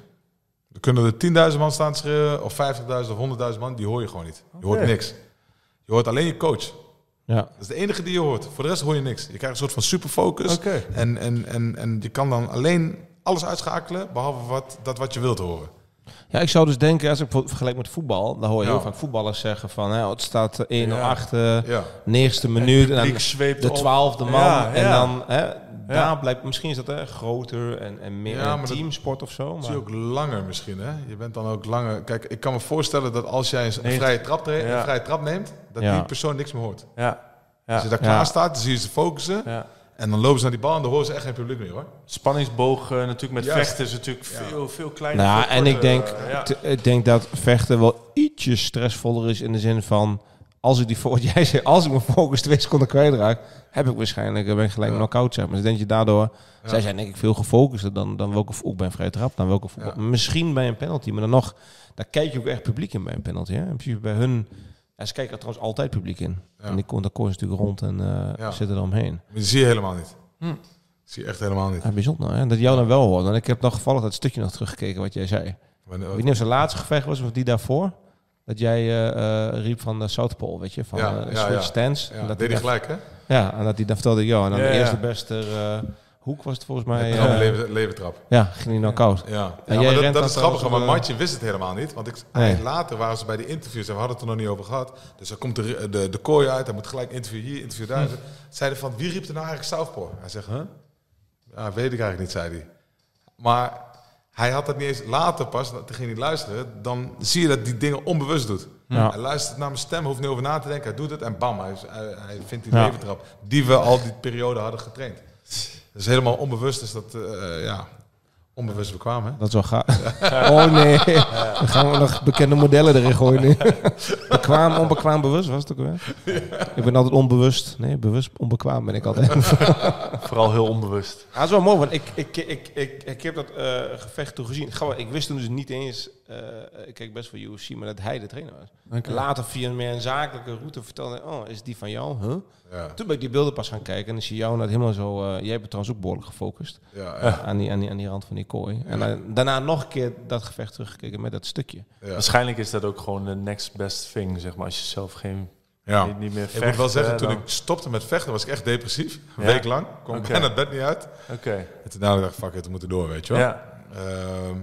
Er kunnen er 10.000 man staan schreeuwen, of 50.000 of 100.000 man, die hoor je gewoon niet. Je hoort niks. Je hoort alleen je coach. ja Dat is de enige die je hoort. Voor de rest hoor je niks. Je krijgt een soort van superfocus. Oké. En, en, en, en je kan dan alleen alles uitschakelen, behalve wat, dat wat je wilt horen. Ja, ik zou dus denken, als ik vergelijk met voetbal, dan hoor je Ja. heel vaak voetballers zeggen van, hè, het staat 1-0 Ja. achter, Ja. negende minuut, en dan de op. twaalfde man, Ja, en dan, hè, daar blijkt, misschien is dat hè, groter en, en meer Ja, een teamsport of zo. Zie Maar, je ook langer misschien, hè? Je bent dan ook langer... Kijk, ik kan me voorstellen dat als jij een Nee, vrije trap, een vrije trap neemt, dat Ja. die persoon niks meer hoort. Ja. Als je daar klaar Ja. staat, dan zie je ze focussen. ja. En dan lopen ze naar die bal en dan horen ze echt geen publiek meer, hoor. Spanningsboog natuurlijk met Juist. vechten is natuurlijk veel, veel kleiner. nou, veel en ik denk, ja. ik denk dat vechten wel ietsje stressvoller is in de zin van, als ik die jij zei, als ik mijn focus twee seconden kwijtraak, heb ik waarschijnlijk, eh, ben ik gelijk Ja. knock-out, zeg maar. Dus denk je daardoor, Ja. zij zijn denk ik veel gefocuster dan, dan welke, ook bij een vrije trap, dan welke. Ja. Misschien bij een penalty, maar dan nog, daar kijk je ook echt publiek in bij een penalty. Hè? In principe bij hun, ja, ze kijken er trouwens altijd publiek in. En die komt, daar ze natuurlijk rond en Ja. zitten eromheen. Maar die zie je helemaal niet. Hm. zie je echt helemaal niet. Ja, bijzonder, hè? Dat jou dan wel hoort. Want ik heb nog gevallig dat stukje nog teruggekeken wat jij zei. Weet niet of zijn laatste gevecht was of die daarvoor. Dat jij eh, eh, riep van de Southpole, weet je, van Ja, eh, ja, switch ja. stance. ja, en dat deed hij gelijk, hè? Ja, en dat hij dan vertelde ja, en dan de eerste beste eh, hoek was het volgens mij. Eh, leven, leventrap. ja, ging hij knock-out. Ja, En ja jij maar dat, is grappig, maar Martje wist het helemaal niet. Want ik, Nee. later waren ze bij de interviews en we hadden het er nog niet over gehad. Dus dan komt de, de, de kooi uit, hij moet gelijk interview hier, interview daar. Zeiden van, wie riep er nou eigenlijk Southpaw? Hij zegt, huh? Ja, weet ik eigenlijk niet, zei hij. Maar hij had dat niet eens later pas, toen ging hij luisteren. Dan zie je dat die dingen onbewust doet. Ja. Hij luistert naar mijn stem, hoeft niet over na te denken. Hij doet het en bam, hij, vindt die Ja. leventrap. Die we al die periode hadden getraind. Dus helemaal onbewust is dat, eh, ja, onbewust bekwaam, hè? Dat is wel gaaf. Oh nee, dan gaan we nog bekende modellen erin gooien nu. Bekwaam, onbekwaam, bewust was het ook weer. Ik ben altijd onbewust. Nee, bewust, onbekwaam ben ik altijd. Vooral heel onbewust. Ja, dat is wel mooi, want ik, ik, ik, ik, ik heb dat eh, gevecht toen gezien. Ik wist toen dus niet eens, ik keek best voor UFC, maar dat hij de trainer was. Later via een meer een zakelijke route vertelde oh, is die van jou? Huh? Ja, Toen ben ik die beelden pas gaan kijken en dan zie je jou net helemaal zo, eh, jij bent trouwens ook behoorlijk gefocust ja, ja. aan, die, aan, die, aan die rand van die kooi. En dan- daarna nog een keer dat gevecht teruggekeken met dat stukje. ja. Waarschijnlijk is dat ook gewoon de next best thing, zeg maar. Als je zelf geen, ja. niet, niet meer Ik vecht. moet wel zeggen, eh, toen dan- ik stopte met vechten, was ik echt depressief. Een Ja? week lang. Kwam Oké. bijna het bed niet uit. Oké. En toen dacht ik, fuck it, we moeten door, weet je wel. Ja. Ehm,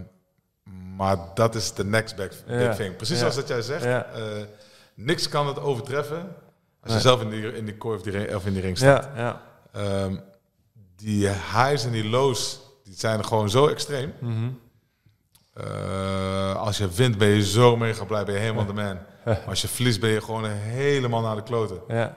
Maar dat is de next big, thing. Precies zoals dat jij zegt. Eh, niks kan het overtreffen als je zelf in die, in die kooi of, die of in die ring staat. Ja, ja. Ehm, die highs en die lows, die zijn gewoon zo extreem. Mhm. Eh, als je wint ben je zo mega blij, ben je helemaal de man. Maar als je verliest ben je gewoon helemaal naar de kloten. ja.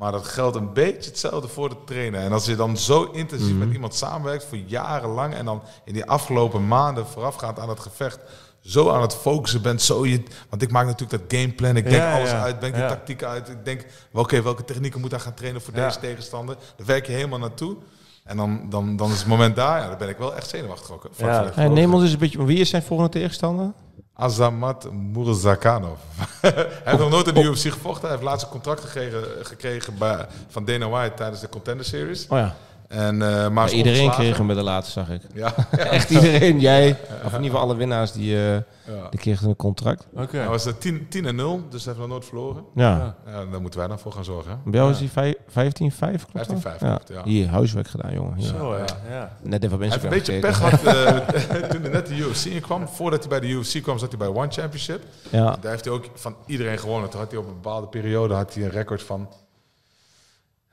Maar dat geldt een beetje hetzelfde voor de trainer. En als je dan zo intensief met iemand samenwerkt voor jarenlang... en dan in die afgelopen maanden voorafgaand aan het gevecht... zo aan het focussen bent, zo je... Want ik maak natuurlijk dat gameplan, ik denk Ja, alles ja. uit, denk Ja. de tactieken uit. Ik denk, oké, welke technieken moet hij gaan trainen voor Ja. deze tegenstander? Daar werk je helemaal naartoe. En dan, dan, dan is het moment daar, ja, dan ben ik wel echt zenuwachtig ook. Hey, neem ons eens een beetje... Wie is zijn volgende tegenstander? Azamat Murzakanov. hij heeft nog nooit in de UFC gevochten. Hij heeft laatst een contract gekregen, gekregen bij, van Dana White tijdens de Contender Series. Oh ja. En, eh, maar iedereen ontslagen. kreeg hem bij de laatste, zag ik. Ja, Echt iedereen. Jij, of in ieder geval alle winnaars, die, eh, ja. die kregen een contract. Oké. Was eh, 10 10 en 0, dus heeft nog nooit verloren. Ja. Ja. Daar moeten wij dan voor gaan zorgen. hè. Bij jou is hij vijf- 15-5, klopt dat? 15-5, Ja. Hier, huiswerk gedaan, jongen. Zo, ja. Net even op Hij heeft een beetje gekeken. pech gehad eh, toen hij net de UFC in kwam. Voordat hij bij de UFC kwam, zat hij bij One Championship. Ja. Daar heeft hij ook van iedereen gewonnen. Toen had hij op een bepaalde periode had hij een record van...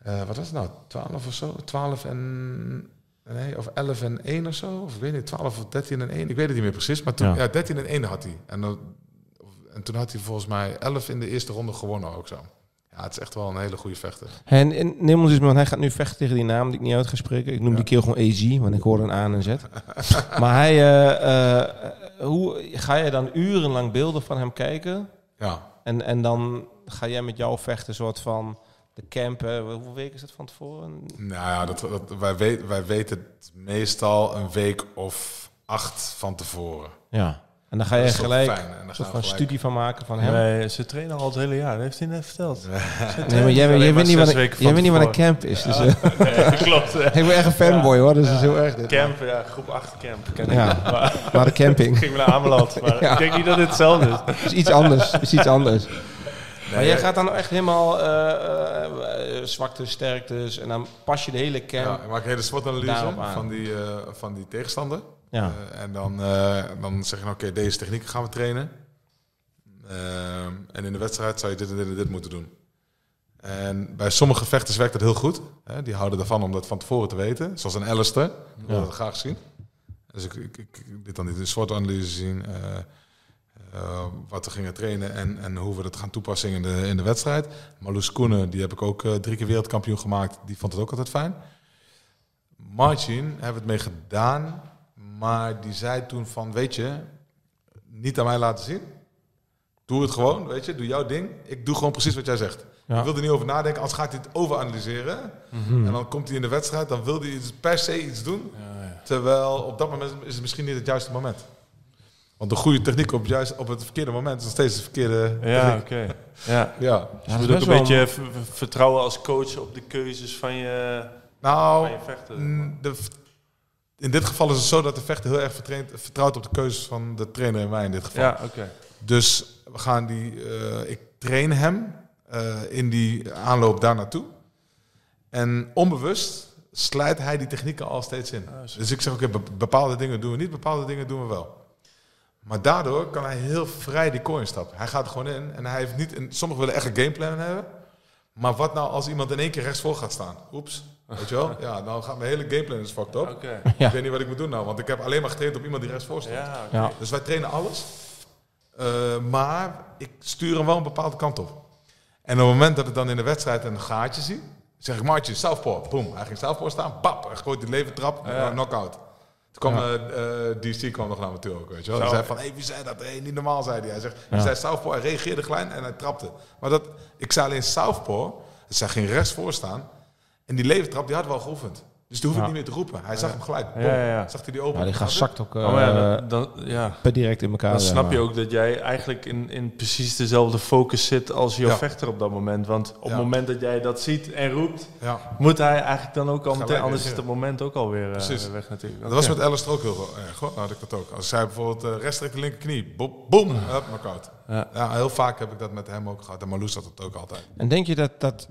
eh, wat was het nou? 12 of zo? 12 en... Nee, of 11 en 1 of zo? Of ik weet niet, 12 of 13 en 1. Ik weet het niet meer precies. Maar toen, Ja. ja. 13 en 1 had hij. En, dan, en toen had hij volgens mij 11 in de eerste ronde gewonnen ook zo. Ja, het is echt wel een hele goede vechter. En, en neem ons eens, mee, want hij gaat nu vechten tegen die naam die ik niet uit ga spreken. Ik noem die keer gewoon AZ, want ik hoor een A en een Z. maar hij, eh, eh, hoe ga jij dan urenlang beelden van hem kijken? Ja, En, en dan ga jij met jou vechten, soort van de camp. hè? Hoeveel weken is het van tevoren? nou ja, dat, dat, wij, weet, wij weten het meestal een week of acht van tevoren. Ja. En dan ga Dat je gelijk fijn, en dan een gaan soort van gelijk- studie van maken van hem. Nee, ze trainen al het hele jaar. Dat heeft hij net verteld. Nee, maar jij, weet niet wat een, jij weet niet wat een camp is. Dus, eh, Nee, klopt. ik ben echt een fanboy hoor, dus dat is heel erg dit. Camp, ja, groep 8 camp. Ken ik. Ja, Maar, de camping. ging we naar Ameland. Maar Ja. ik denk niet dat dit hetzelfde is. is iets anders. is iets anders. Maar jij ja. gaat dan echt helemaal eh, eh, eh, zwaktes, sterktes en dan pas je de hele Ja, camp. ik maak een hele SWOT-analyse van die, van die tegenstander. Ja. En dan, dan zeg je, nou, oké, deze technieken gaan we trainen. En in de wedstrijd zou je dit en dit en dit moeten doen. En bij sommige vechters werkt dat heel goed. Hè? Die houden ervan om dat van tevoren te weten. Zoals een Alistair. Ja. dat graag zien. Dus ik, ik, dit dan niet een SWOT-analyse zien. Eh, wat we gingen trainen en, en hoe we dat gaan toepassen in de, in de wedstrijd. Marloes Koenen, die heb ik ook eh, drie keer wereldkampioen gemaakt. Die vond het ook altijd fijn. Marcin hebben we het mee gedaan. Maar die zei toen van, weet je, niet aan mij laten zien. Doe het gewoon, weet je. Doe jouw ding. Ik doe gewoon precies wat jij zegt. Ja. Ik wil er niet over nadenken, anders gaat hij het overanalyseren. En dan komt hij in de wedstrijd, dan wil hij per se iets doen. Terwijl op dat moment is het misschien niet het juiste moment. Want de goede techniek op, het juist, op het verkeerde moment is nog steeds de verkeerde Ja, oké. Ja. Ja. Dus je moet ook een beetje vertrouwen als coach op de keuzes van je, Nou, van je vechter. Mm, de, in dit geval is het zo dat de vechter heel erg vertraind, vertrouwt op de keuzes van de trainer en wij in dit geval. Ja, oké. Dus we gaan die, eh, ik train hem eh, in die aanloop daar naartoe. En onbewust slijt hij die technieken al steeds in. Ah, dus ik zeg, oké, be- bepaalde dingen doen we niet, bepaalde dingen doen we wel. Maar daardoor kan hij heel vrij die kooi instappen. Hij gaat er gewoon in en hij heeft niet... Een, sommigen willen echt een gameplan hebben. Maar wat nou als iemand in één keer rechtsvoor gaat staan? Oeps, weet je wel? Ja, dan gaat mijn hele gameplan is fucked up. Ja. Ik weet niet wat ik moet doen nou, want ik heb alleen maar getraind op iemand die rechtsvoor staat. Ja. Dus wij trainen alles. Eh, maar ik stuur hem wel een bepaalde kant op. En op het moment dat ik dan in de wedstrijd een gaatje zie, zeg ik Martje, southpaw. Boom. Hij ging southpaw staan, bap. Hij gooit die leventrap, Ja. knock-out. Toen kwam Ja. eh, eh, DC kwam nog naar me toe ook, weet je wel. Hij zei van, hé, wie zei dat? Hey, niet normaal, zei hij. Hij zegt, Ja. hij zei southpaw, hij reageerde klein en hij trapte. Maar dat, ik zei alleen southpaw, dus hij ging rechts voor staan. En die leventrap, die hadden we al geoefend. Dus die hoef ik Ja. niet meer te roepen. Hij zag hem gelijk. Ja, Boom. ja, ja. Zag hij die open. Ja, die gaat zakt ook Oh, ja, eh, dan, dan- ja. per direct in elkaar. Dan zeg snap je ook dat jij eigenlijk in, in precies dezelfde focus zit als jouw Ja. vechter op dat moment. Want op Ja. het moment dat jij dat ziet en roept, Ja. moet hij eigenlijk dan ook al meteen, anders is het moment ook alweer uh, Precies. weg natuurlijk. Dat was met Alistair ook heel erg. Nou had ik dat ook. Als zij bijvoorbeeld uh, rechtstreeks de linkerknie, bo- boom, hup, knock-out. Ja. Ja, heel vaak heb ik dat met hem ook gehad. En Marloes had het ook altijd. En denk je dat dat...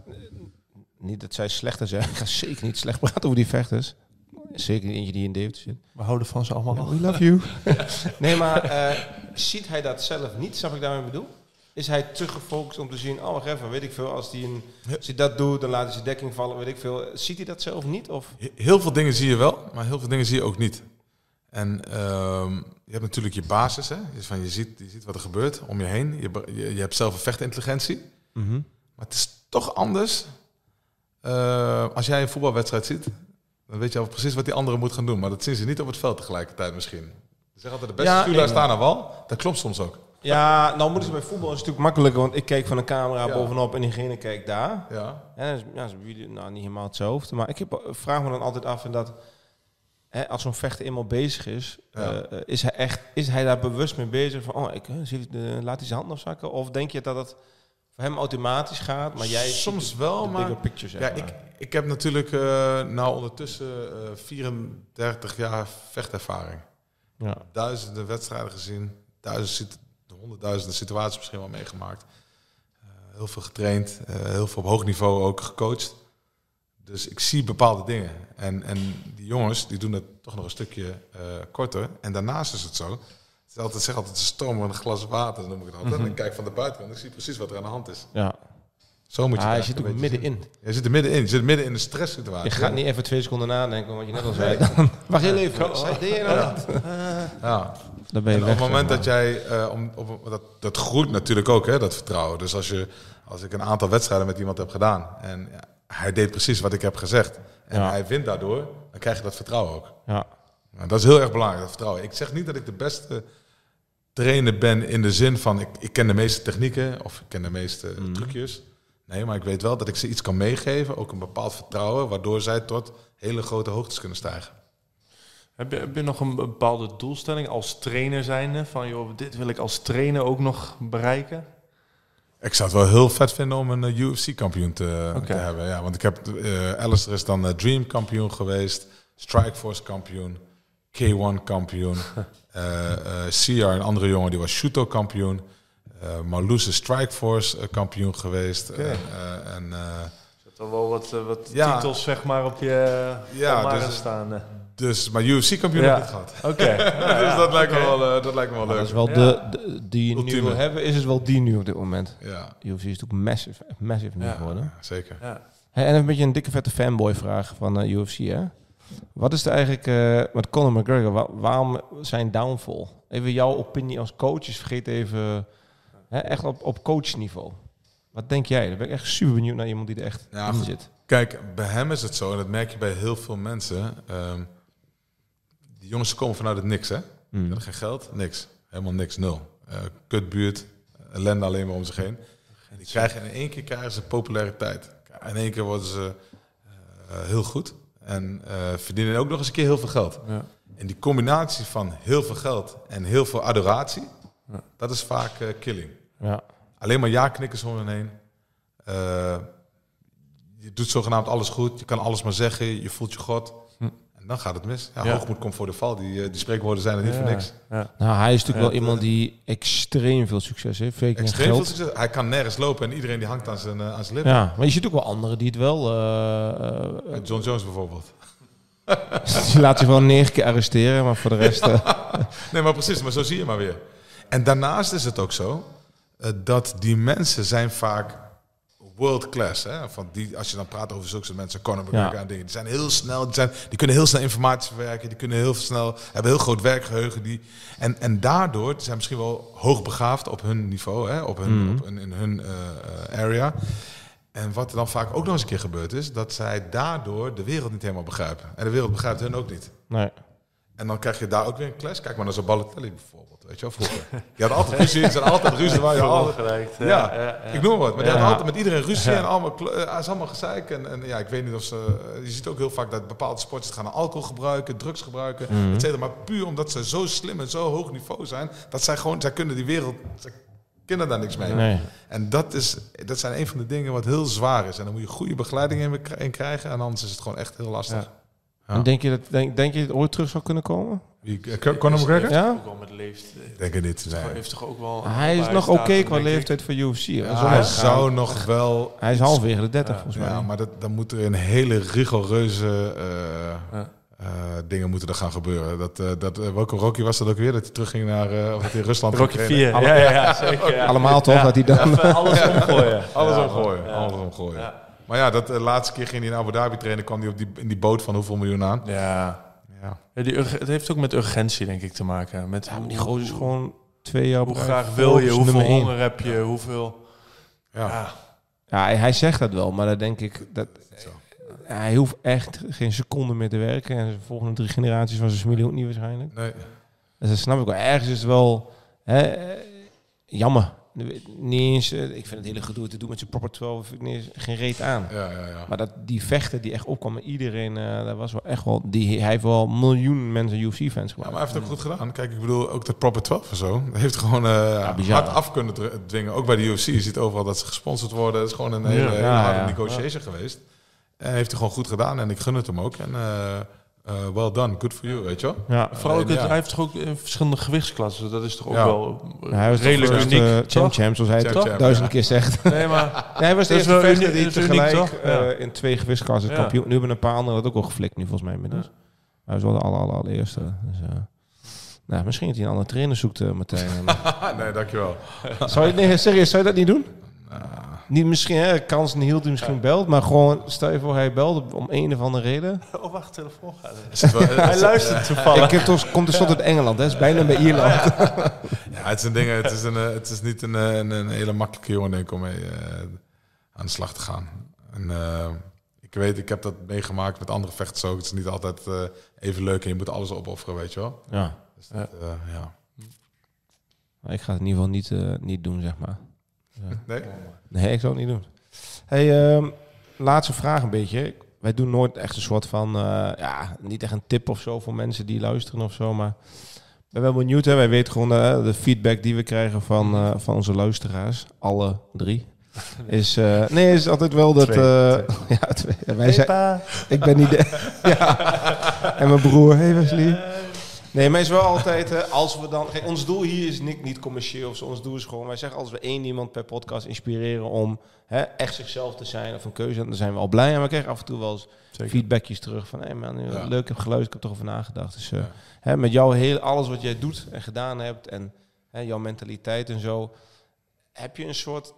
Niet dat zij slechter zijn. Ik ga zeker niet slecht praten over die vechters. Zeker eentje die in Deventer zit. We houden van ze allemaal. We love you. nee, maar eh, ziet hij dat zelf niet? Snap ik daarmee bedoel? Is hij te gefocust om te zien, oh wacht even, weet ik veel, als hij, een, als hij dat doet, dan laat hij zijn dekking vallen, weet ik veel. Ziet hij dat zelf niet? Of? He- Heel veel dingen zie je wel, maar heel veel dingen zie je ook niet. En ehm, je hebt natuurlijk je basis, hè? Dus van je, ziet, je ziet wat er gebeurt om je heen. Je, je, je hebt zelf een vechtintelligentie. Maar het is toch anders. Eh, als jij een voetbalwedstrijd ziet, dan weet je al precies wat die andere moet gaan doen. Maar dat zien ze niet op het veld tegelijkertijd misschien. Ze zeggen altijd, de beste Ja, ik- staan aan wal. Dat klopt soms ook. Ja, nou moeten ze bij voetbal is het natuurlijk makkelijker, want ik kijk van een camera Ja. bovenop en diegene kijkt daar. Ja. En dat is, ja, dat jullie nou, niet helemaal hetzelfde. Maar ik heb, vraag me dan altijd af en dat hè, als zo'n vechter eenmaal bezig is, Ja. eh, is, hij echt, is hij daar bewust mee bezig van, oh, ik, eh, zie, de, laat hij zijn hand afzakken? Of denk je dat het voor hem automatisch gaat, maar jij Soms wel, de maar- bigger picture, zeg Ja, maar. ik, ik heb natuurlijk eh, nou ondertussen eh 34 jaar vechtervaring. Ja. Duizenden wedstrijden gezien, duizend, sit- honderdduizenden situaties misschien wel meegemaakt. Eh, heel veel getraind, eh, heel veel op hoog niveau ook gecoacht. Dus ik zie bepaalde dingen. En, en die jongens die doen het toch nog een stukje eh, korter. En daarnaast is het zo. Het is altijd, zeg altijd een storm met een glas water, noem ik het altijd. En ik kijk van de buitenkant, ik zie precies wat er aan de hand is. ja. Zo moet je Ah, zit ook middenin. Je zit er middenin. Je zit midden in de stresssituatie. Je gaat niet even twee seconden nadenken, wat je net al zei. Wacht heel even, wat deed je nou net? Ja. Dan ben je En op het moment dat jij, eh, om, op, dat, dat groeit natuurlijk ook, hè, dat vertrouwen. Dus als, je, als ik een aantal wedstrijden met iemand heb gedaan en ja, hij deed precies wat ik heb gezegd en Ja. hij wint daardoor, dan krijg je dat vertrouwen ook. maar. Ja. En dat is heel erg belangrijk, dat vertrouwen. Ik zeg niet dat ik de beste trainer ben in de zin van ik, ik ken de meeste technieken of ik ken de meeste Mhm. trucjes. Nee, maar ik weet wel dat ik ze iets kan meegeven, ook een bepaald vertrouwen, waardoor zij tot hele grote hoogtes kunnen stijgen. Heb je, heb je nog een bepaalde doelstelling als trainer zijnde? Van joh, dit wil ik als trainer ook nog bereiken? Ik zou het wel heel vet vinden om een eh, UFC-kampioen te, te hebben. Ja, want ik heb, eh Alistair is dan eh, Dream-kampioen geweest, Strikeforce-kampioen, K1-kampioen. eh eh Siar, een andere jongen, die was Shuto-kampioen. eh Marloes is Strikeforce-kampioen geweest. Oké. En, eh, en, eh, Zet er wel wat, wat Ja. titels zeg maar op je Ja, dus- staan. dus, maar UFC-kampioen Ja. heb ik gehad. Oké. dus dat lijkt, me wel, eh, dat lijkt me wel leuk. dat is wel Ja. de, de, die je nu hebben, is het wel die nu op dit moment. Ja, UFC is natuurlijk massive, massive nu Ja. geworden. zeker. Ja. Hey, en een beetje een dikke vette fanboy vraag van eh, UFC, hè? Wat is er eigenlijk eh, met Conor McGregor? Wa- waarom zijn downfall? Even jouw opinie als coach. Dus vergeet even, hè, echt op, op coachniveau. Wat denk jij? Daar ben ik echt super benieuwd naar iemand die er echt Ja, in goed. zit. Kijk, bij hem is het zo, en dat merk je bij heel veel mensen. ehm, die jongens komen vanuit het niks, hè? Mm. hadden geen geld, niks. Helemaal niks, nul. Eh kutbuurt, ellende alleen maar om zich heen. En die krijgen in één keer krijgen ze populariteit. In één keer worden ze eh, heel goed. En eh, verdienen ook nog eens een keer heel veel geld. Ja. En die combinatie van heel veel geld en heel veel adoratie, Ja. dat is vaak eh, killing. Ja. Alleen maar ja-knikkers om je heen. Eh, je doet zogenaamd alles goed. Je kan alles maar zeggen. Je voelt je god. En dan gaat het mis. Ja, Ja. Hoogmoed komt voor de val. Die, eh, die spreekwoorden zijn er niet Ja. voor niks. Ja. Nou, hij is natuurlijk Ja, wel iemand die extreem veel succes heeft. Veel Extreem veel geld. succes. Hij kan nergens lopen en iedereen die hangt aan zijn, eh, aan zijn lippen. Ja, maar je ziet ook wel anderen die het wel... eh, John Jones bijvoorbeeld. die laat zich wel negen keer arresteren, maar voor de rest... Nee, maar precies. Maar zo zie je maar weer. En daarnaast is het ook zo dat die mensen zijn vaak world class. Hè? Van die, als je dan praat over zulke mensen, Conor McGregor Ja. en dingen, die zijn heel snel, die, zijn, die kunnen heel snel informatie verwerken, die kunnen heel snel, hebben heel groot werkgeheugen. Die, en, en daardoor die zijn misschien wel hoogbegaafd op hun niveau, hè? Op hun, Mhm. op hun, in hun eh, eh, area. En wat er dan vaak ook nog eens een keer gebeurt is, dat zij daardoor de wereld niet helemaal begrijpen. En de wereld begrijpt hun ook niet. nee. En dan krijg je daar ook weer een clash. Kijk maar naar zo'n Balotelli bijvoorbeeld. Weet je wel, vroeger. Je had altijd ruzie. Er zijn altijd ruzie waar je. Verongelijkt, Ja, ja, ja. ik noem maar wat. Maar die Ja. had altijd met iedereen ruzie en allemaal, eh, het is allemaal gezeik. En, en ja, ik weet niet of ze... Je ziet ook heel vaak dat bepaalde sporters gaan alcohol gebruiken, drugs gebruiken, Mhm. et cetera. Maar puur omdat ze zo slim en zo hoog niveau zijn, dat zij gewoon, zij kunnen die wereld, zij kunnen daar niks mee. nee. En dat, is, dat zijn een van de dingen wat heel zwaar is. En dan moet je goede begeleiding in, in krijgen en anders is het gewoon echt heel lastig. Ja. Ja. En denk je, dat, denk, denk je dat het ooit terug zou kunnen komen? Wie, eh, Conor McGregor? Ja? Ook wel met leeftijd. Ik denk het niet. Nee. Hij heeft toch ook wel... Hij is nog oké qua leeftijd voor UFC. Ja, Hij zou nog wel. Hij is halverwege de 30 Ja. volgens mij. Ja, maar dat, dan moet er een hele rigoureuze eh, Ja. eh, dingen moeten er gaan gebeuren. Dat, eh, dat, welke Rocky was dat ook weer? Dat hij terugging naar uh, in Rusland Rocky trainen? 4. Ja, ja, ja, zeker. ja. Allemaal toch, Ja. dat hij dan... Even alles omgooien. Alles omgooien. ja. Alles omgooien. Ja. Maar ja, dat de laatste keer ging hij in Abu Dhabi trainen. kwam hij op die, in die boot van hoeveel miljoen aan. Ja. Ja. Ja, die urg- het heeft ook met urgentie, denk ik, te maken. Met Ja, die hoe- gozer is gewoon twee jaar Hoe graag wil je? Hoeveel één. honger heb je? Hoeveel... Ja. Ja. Ja, hij, zegt dat wel, maar dan denk ik... Dat, Zo. hij hoeft echt geen seconde meer te werken. En de volgende drie generaties van zijn familie ook niet waarschijnlijk. Nee. Dus dat snap ik wel. Ergens is het wel hè, jammer. Niet eens, eh, ik vind het hele gedoe te doen met zijn proper 12 vind ik niet geen reet aan. Ja, ja, ja. Maar dat die vechten die echt opkwamen, iedereen, eh dat was wel echt wel, die, hij heeft wel miljoen mensen UFC-fans gemaakt. maar hij heeft het ook goed gedaan. Kijk, ik bedoel, ook dat Proper 12 en zo. Heeft gewoon eh, hard af kunnen dwingen. Ook bij de UFC. Je ziet overal dat ze gesponsord worden. Het is gewoon een hele, harde negotiation geweest. En heeft hij gewoon goed gedaan. En ik gun het hem ook. En eh eh, well done. Good for you, weet je wel. Ja, Vooral ook, Alleen, het, ja. hij heeft toch ook eh, verschillende gewichtsklassen. Dat is toch ook Ja. wel eh, hij was redelijk uniek. champ, toch? champ, zoals hij het Champ, toch champ, duizend ja. keer zegt. Nee, maar Ja, hij was de eerste vechter die uniek, tegelijk eh, in twee gewichtsklassen Ja. kampioen. Nu hebben een paar anderen dat ook al geflikt nu volgens mij inmiddels. Hij is wel de aller, aller, allereerste. Dus, eh, nou, misschien dat hij een andere trainer zoekt, eh Martijn. nee, dankjewel. zou je, nee, serieus, zou je dat niet doen? Niet misschien, hè, kans niet hield hij misschien belt, maar gewoon stel je voor hij belt om een of andere reden. Oh, wacht, telefoon gaat. Is het wel- Hij luistert toevallig. Ik heb toch, komt tenslotte uit Engeland, hè? is bijna bij Ierland. Ja, het is een ding. Het is, een, eh, het is niet een, eh, een, een hele makkelijke jongen denk ik, om mee eh, aan de slag te gaan. En, eh, ik weet, ik heb dat meegemaakt met andere vechters ook. Het is niet altijd eh, even leuk en je moet alles opofferen, weet je wel. Ja. Dus dat, eh, ja. Maar ik ga het in ieder geval niet, eh, niet doen, zeg maar. Nee? Nee, ik zou het niet doen. Hey, ehm, laatste vraag een beetje. Wij doen nooit echt een soort van, eh, ja, niet echt een tip of zo voor mensen die luisteren of zo, maar ik ben wel benieuwd. Hè? Wij weten gewoon eh, de feedback die we krijgen van, eh, van onze luisteraars, alle drie. Is, eh, nee, is altijd wel dat. Twee, eh, ja, twee. wij zijn, ik ben niet de. ja. En mijn broer, hey Wesley. Nee, maar is wel altijd, als we dan... Kijk, ons doel hier is niet, niet commercieel of zo. Ons doel is gewoon, wij zeggen als we één iemand per podcast inspireren om hè, echt zichzelf te zijn of een keuze, dan zijn we al blij. En we krijgen af en toe wel eens feedbackjes terug van, hé man, Ja. leuk, ik heb geluisterd, ik heb toch over nagedacht. Dus eh, Ja. hè, met jou heel, alles wat jij doet en gedaan hebt en hè, jouw mentaliteit en zo, heb je een soort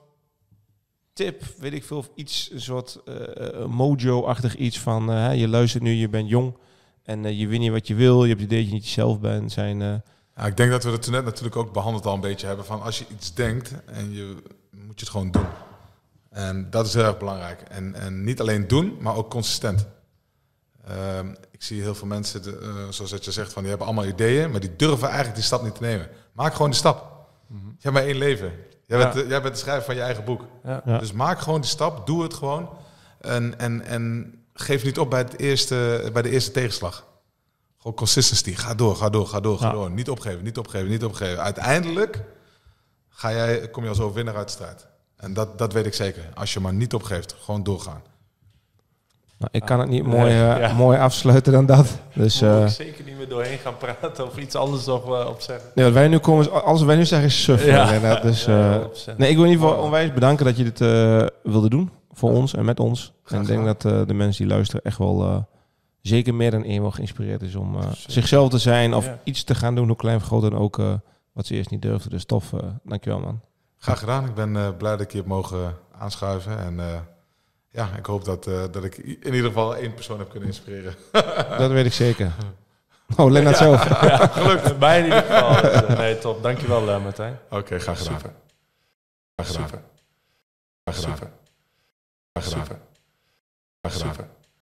tip, weet ik veel, of iets, een soort eh, eh, mojo-achtig iets van, je luistert nu, je bent jong en eh, je weet niet wat je wil, je hebt het idee dat je niet jezelf bent, zijn... eh, Ja, ik denk dat we het toen net natuurlijk ook behandeld al een beetje hebben. Van als je iets denkt en je moet je het gewoon doen. En dat is heel erg belangrijk. En, en niet alleen doen, maar ook consistent. Ehm, ik zie heel veel mensen, de, eh, zoals dat je zegt, van die hebben allemaal ideeën, maar die durven eigenlijk die stap niet te nemen. Maak gewoon die stap. Je hebt maar één leven. Jij, Ja. bent, de- jij bent de schrijver van je eigen boek. Ja. Ja. Dus maak gewoon die stap, doe het gewoon. En, en, en geef niet op bij, het eerste, bij de eerste tegenslag. Gewoon consistency. Ga door, ga door, ga door, ga Ja. door. Niet opgeven, niet opgeven, niet opgeven. Uiteindelijk ga jij, kom je als overwinnaar uit de strijd. En dat, dat weet ik zeker. Als je maar niet opgeeft, gewoon doorgaan. Nou, ik kan het niet Nee, mooi, eh, ja. mooi afsluiten dan dat. Dus Moet eh, ik zeker niet meer doorheen gaan praten of iets anders nog eh, op zeggen. nee, wat wij nu komen, is, alles wat wij nu zeggen is suf. Ja. Dus, Ja, eh, 100%. nee, ik wil in ieder geval onwijs bedanken dat je dit eh, wilde doen. Voor ons en met ons. Graag en ik denk dat eh, de mensen die luisteren echt wel eh, zeker meer dan één wel geïnspireerd is om eh, zichzelf te zijn of Ja. iets te gaan doen, hoe klein of groot dan ook, eh, wat ze eerst niet durfden. Dus tof, eh, dankjewel man. Graag gedaan. Ik ben eh, blij dat ik je heb mogen aanschuiven. En eh, ja, ik hoop dat, eh, dat ik in ieder geval één persoon heb kunnen inspireren. dat weet ik zeker. Oh, Lennart zelf. Gelukkig. Bij in ieder geval. Dus, nee, top. Dankjewel uh, Martijn. Oké, graag gedaan. Super. Graag gedaan. Super. Graag gedaan. Super. Super. Gedaan. Super.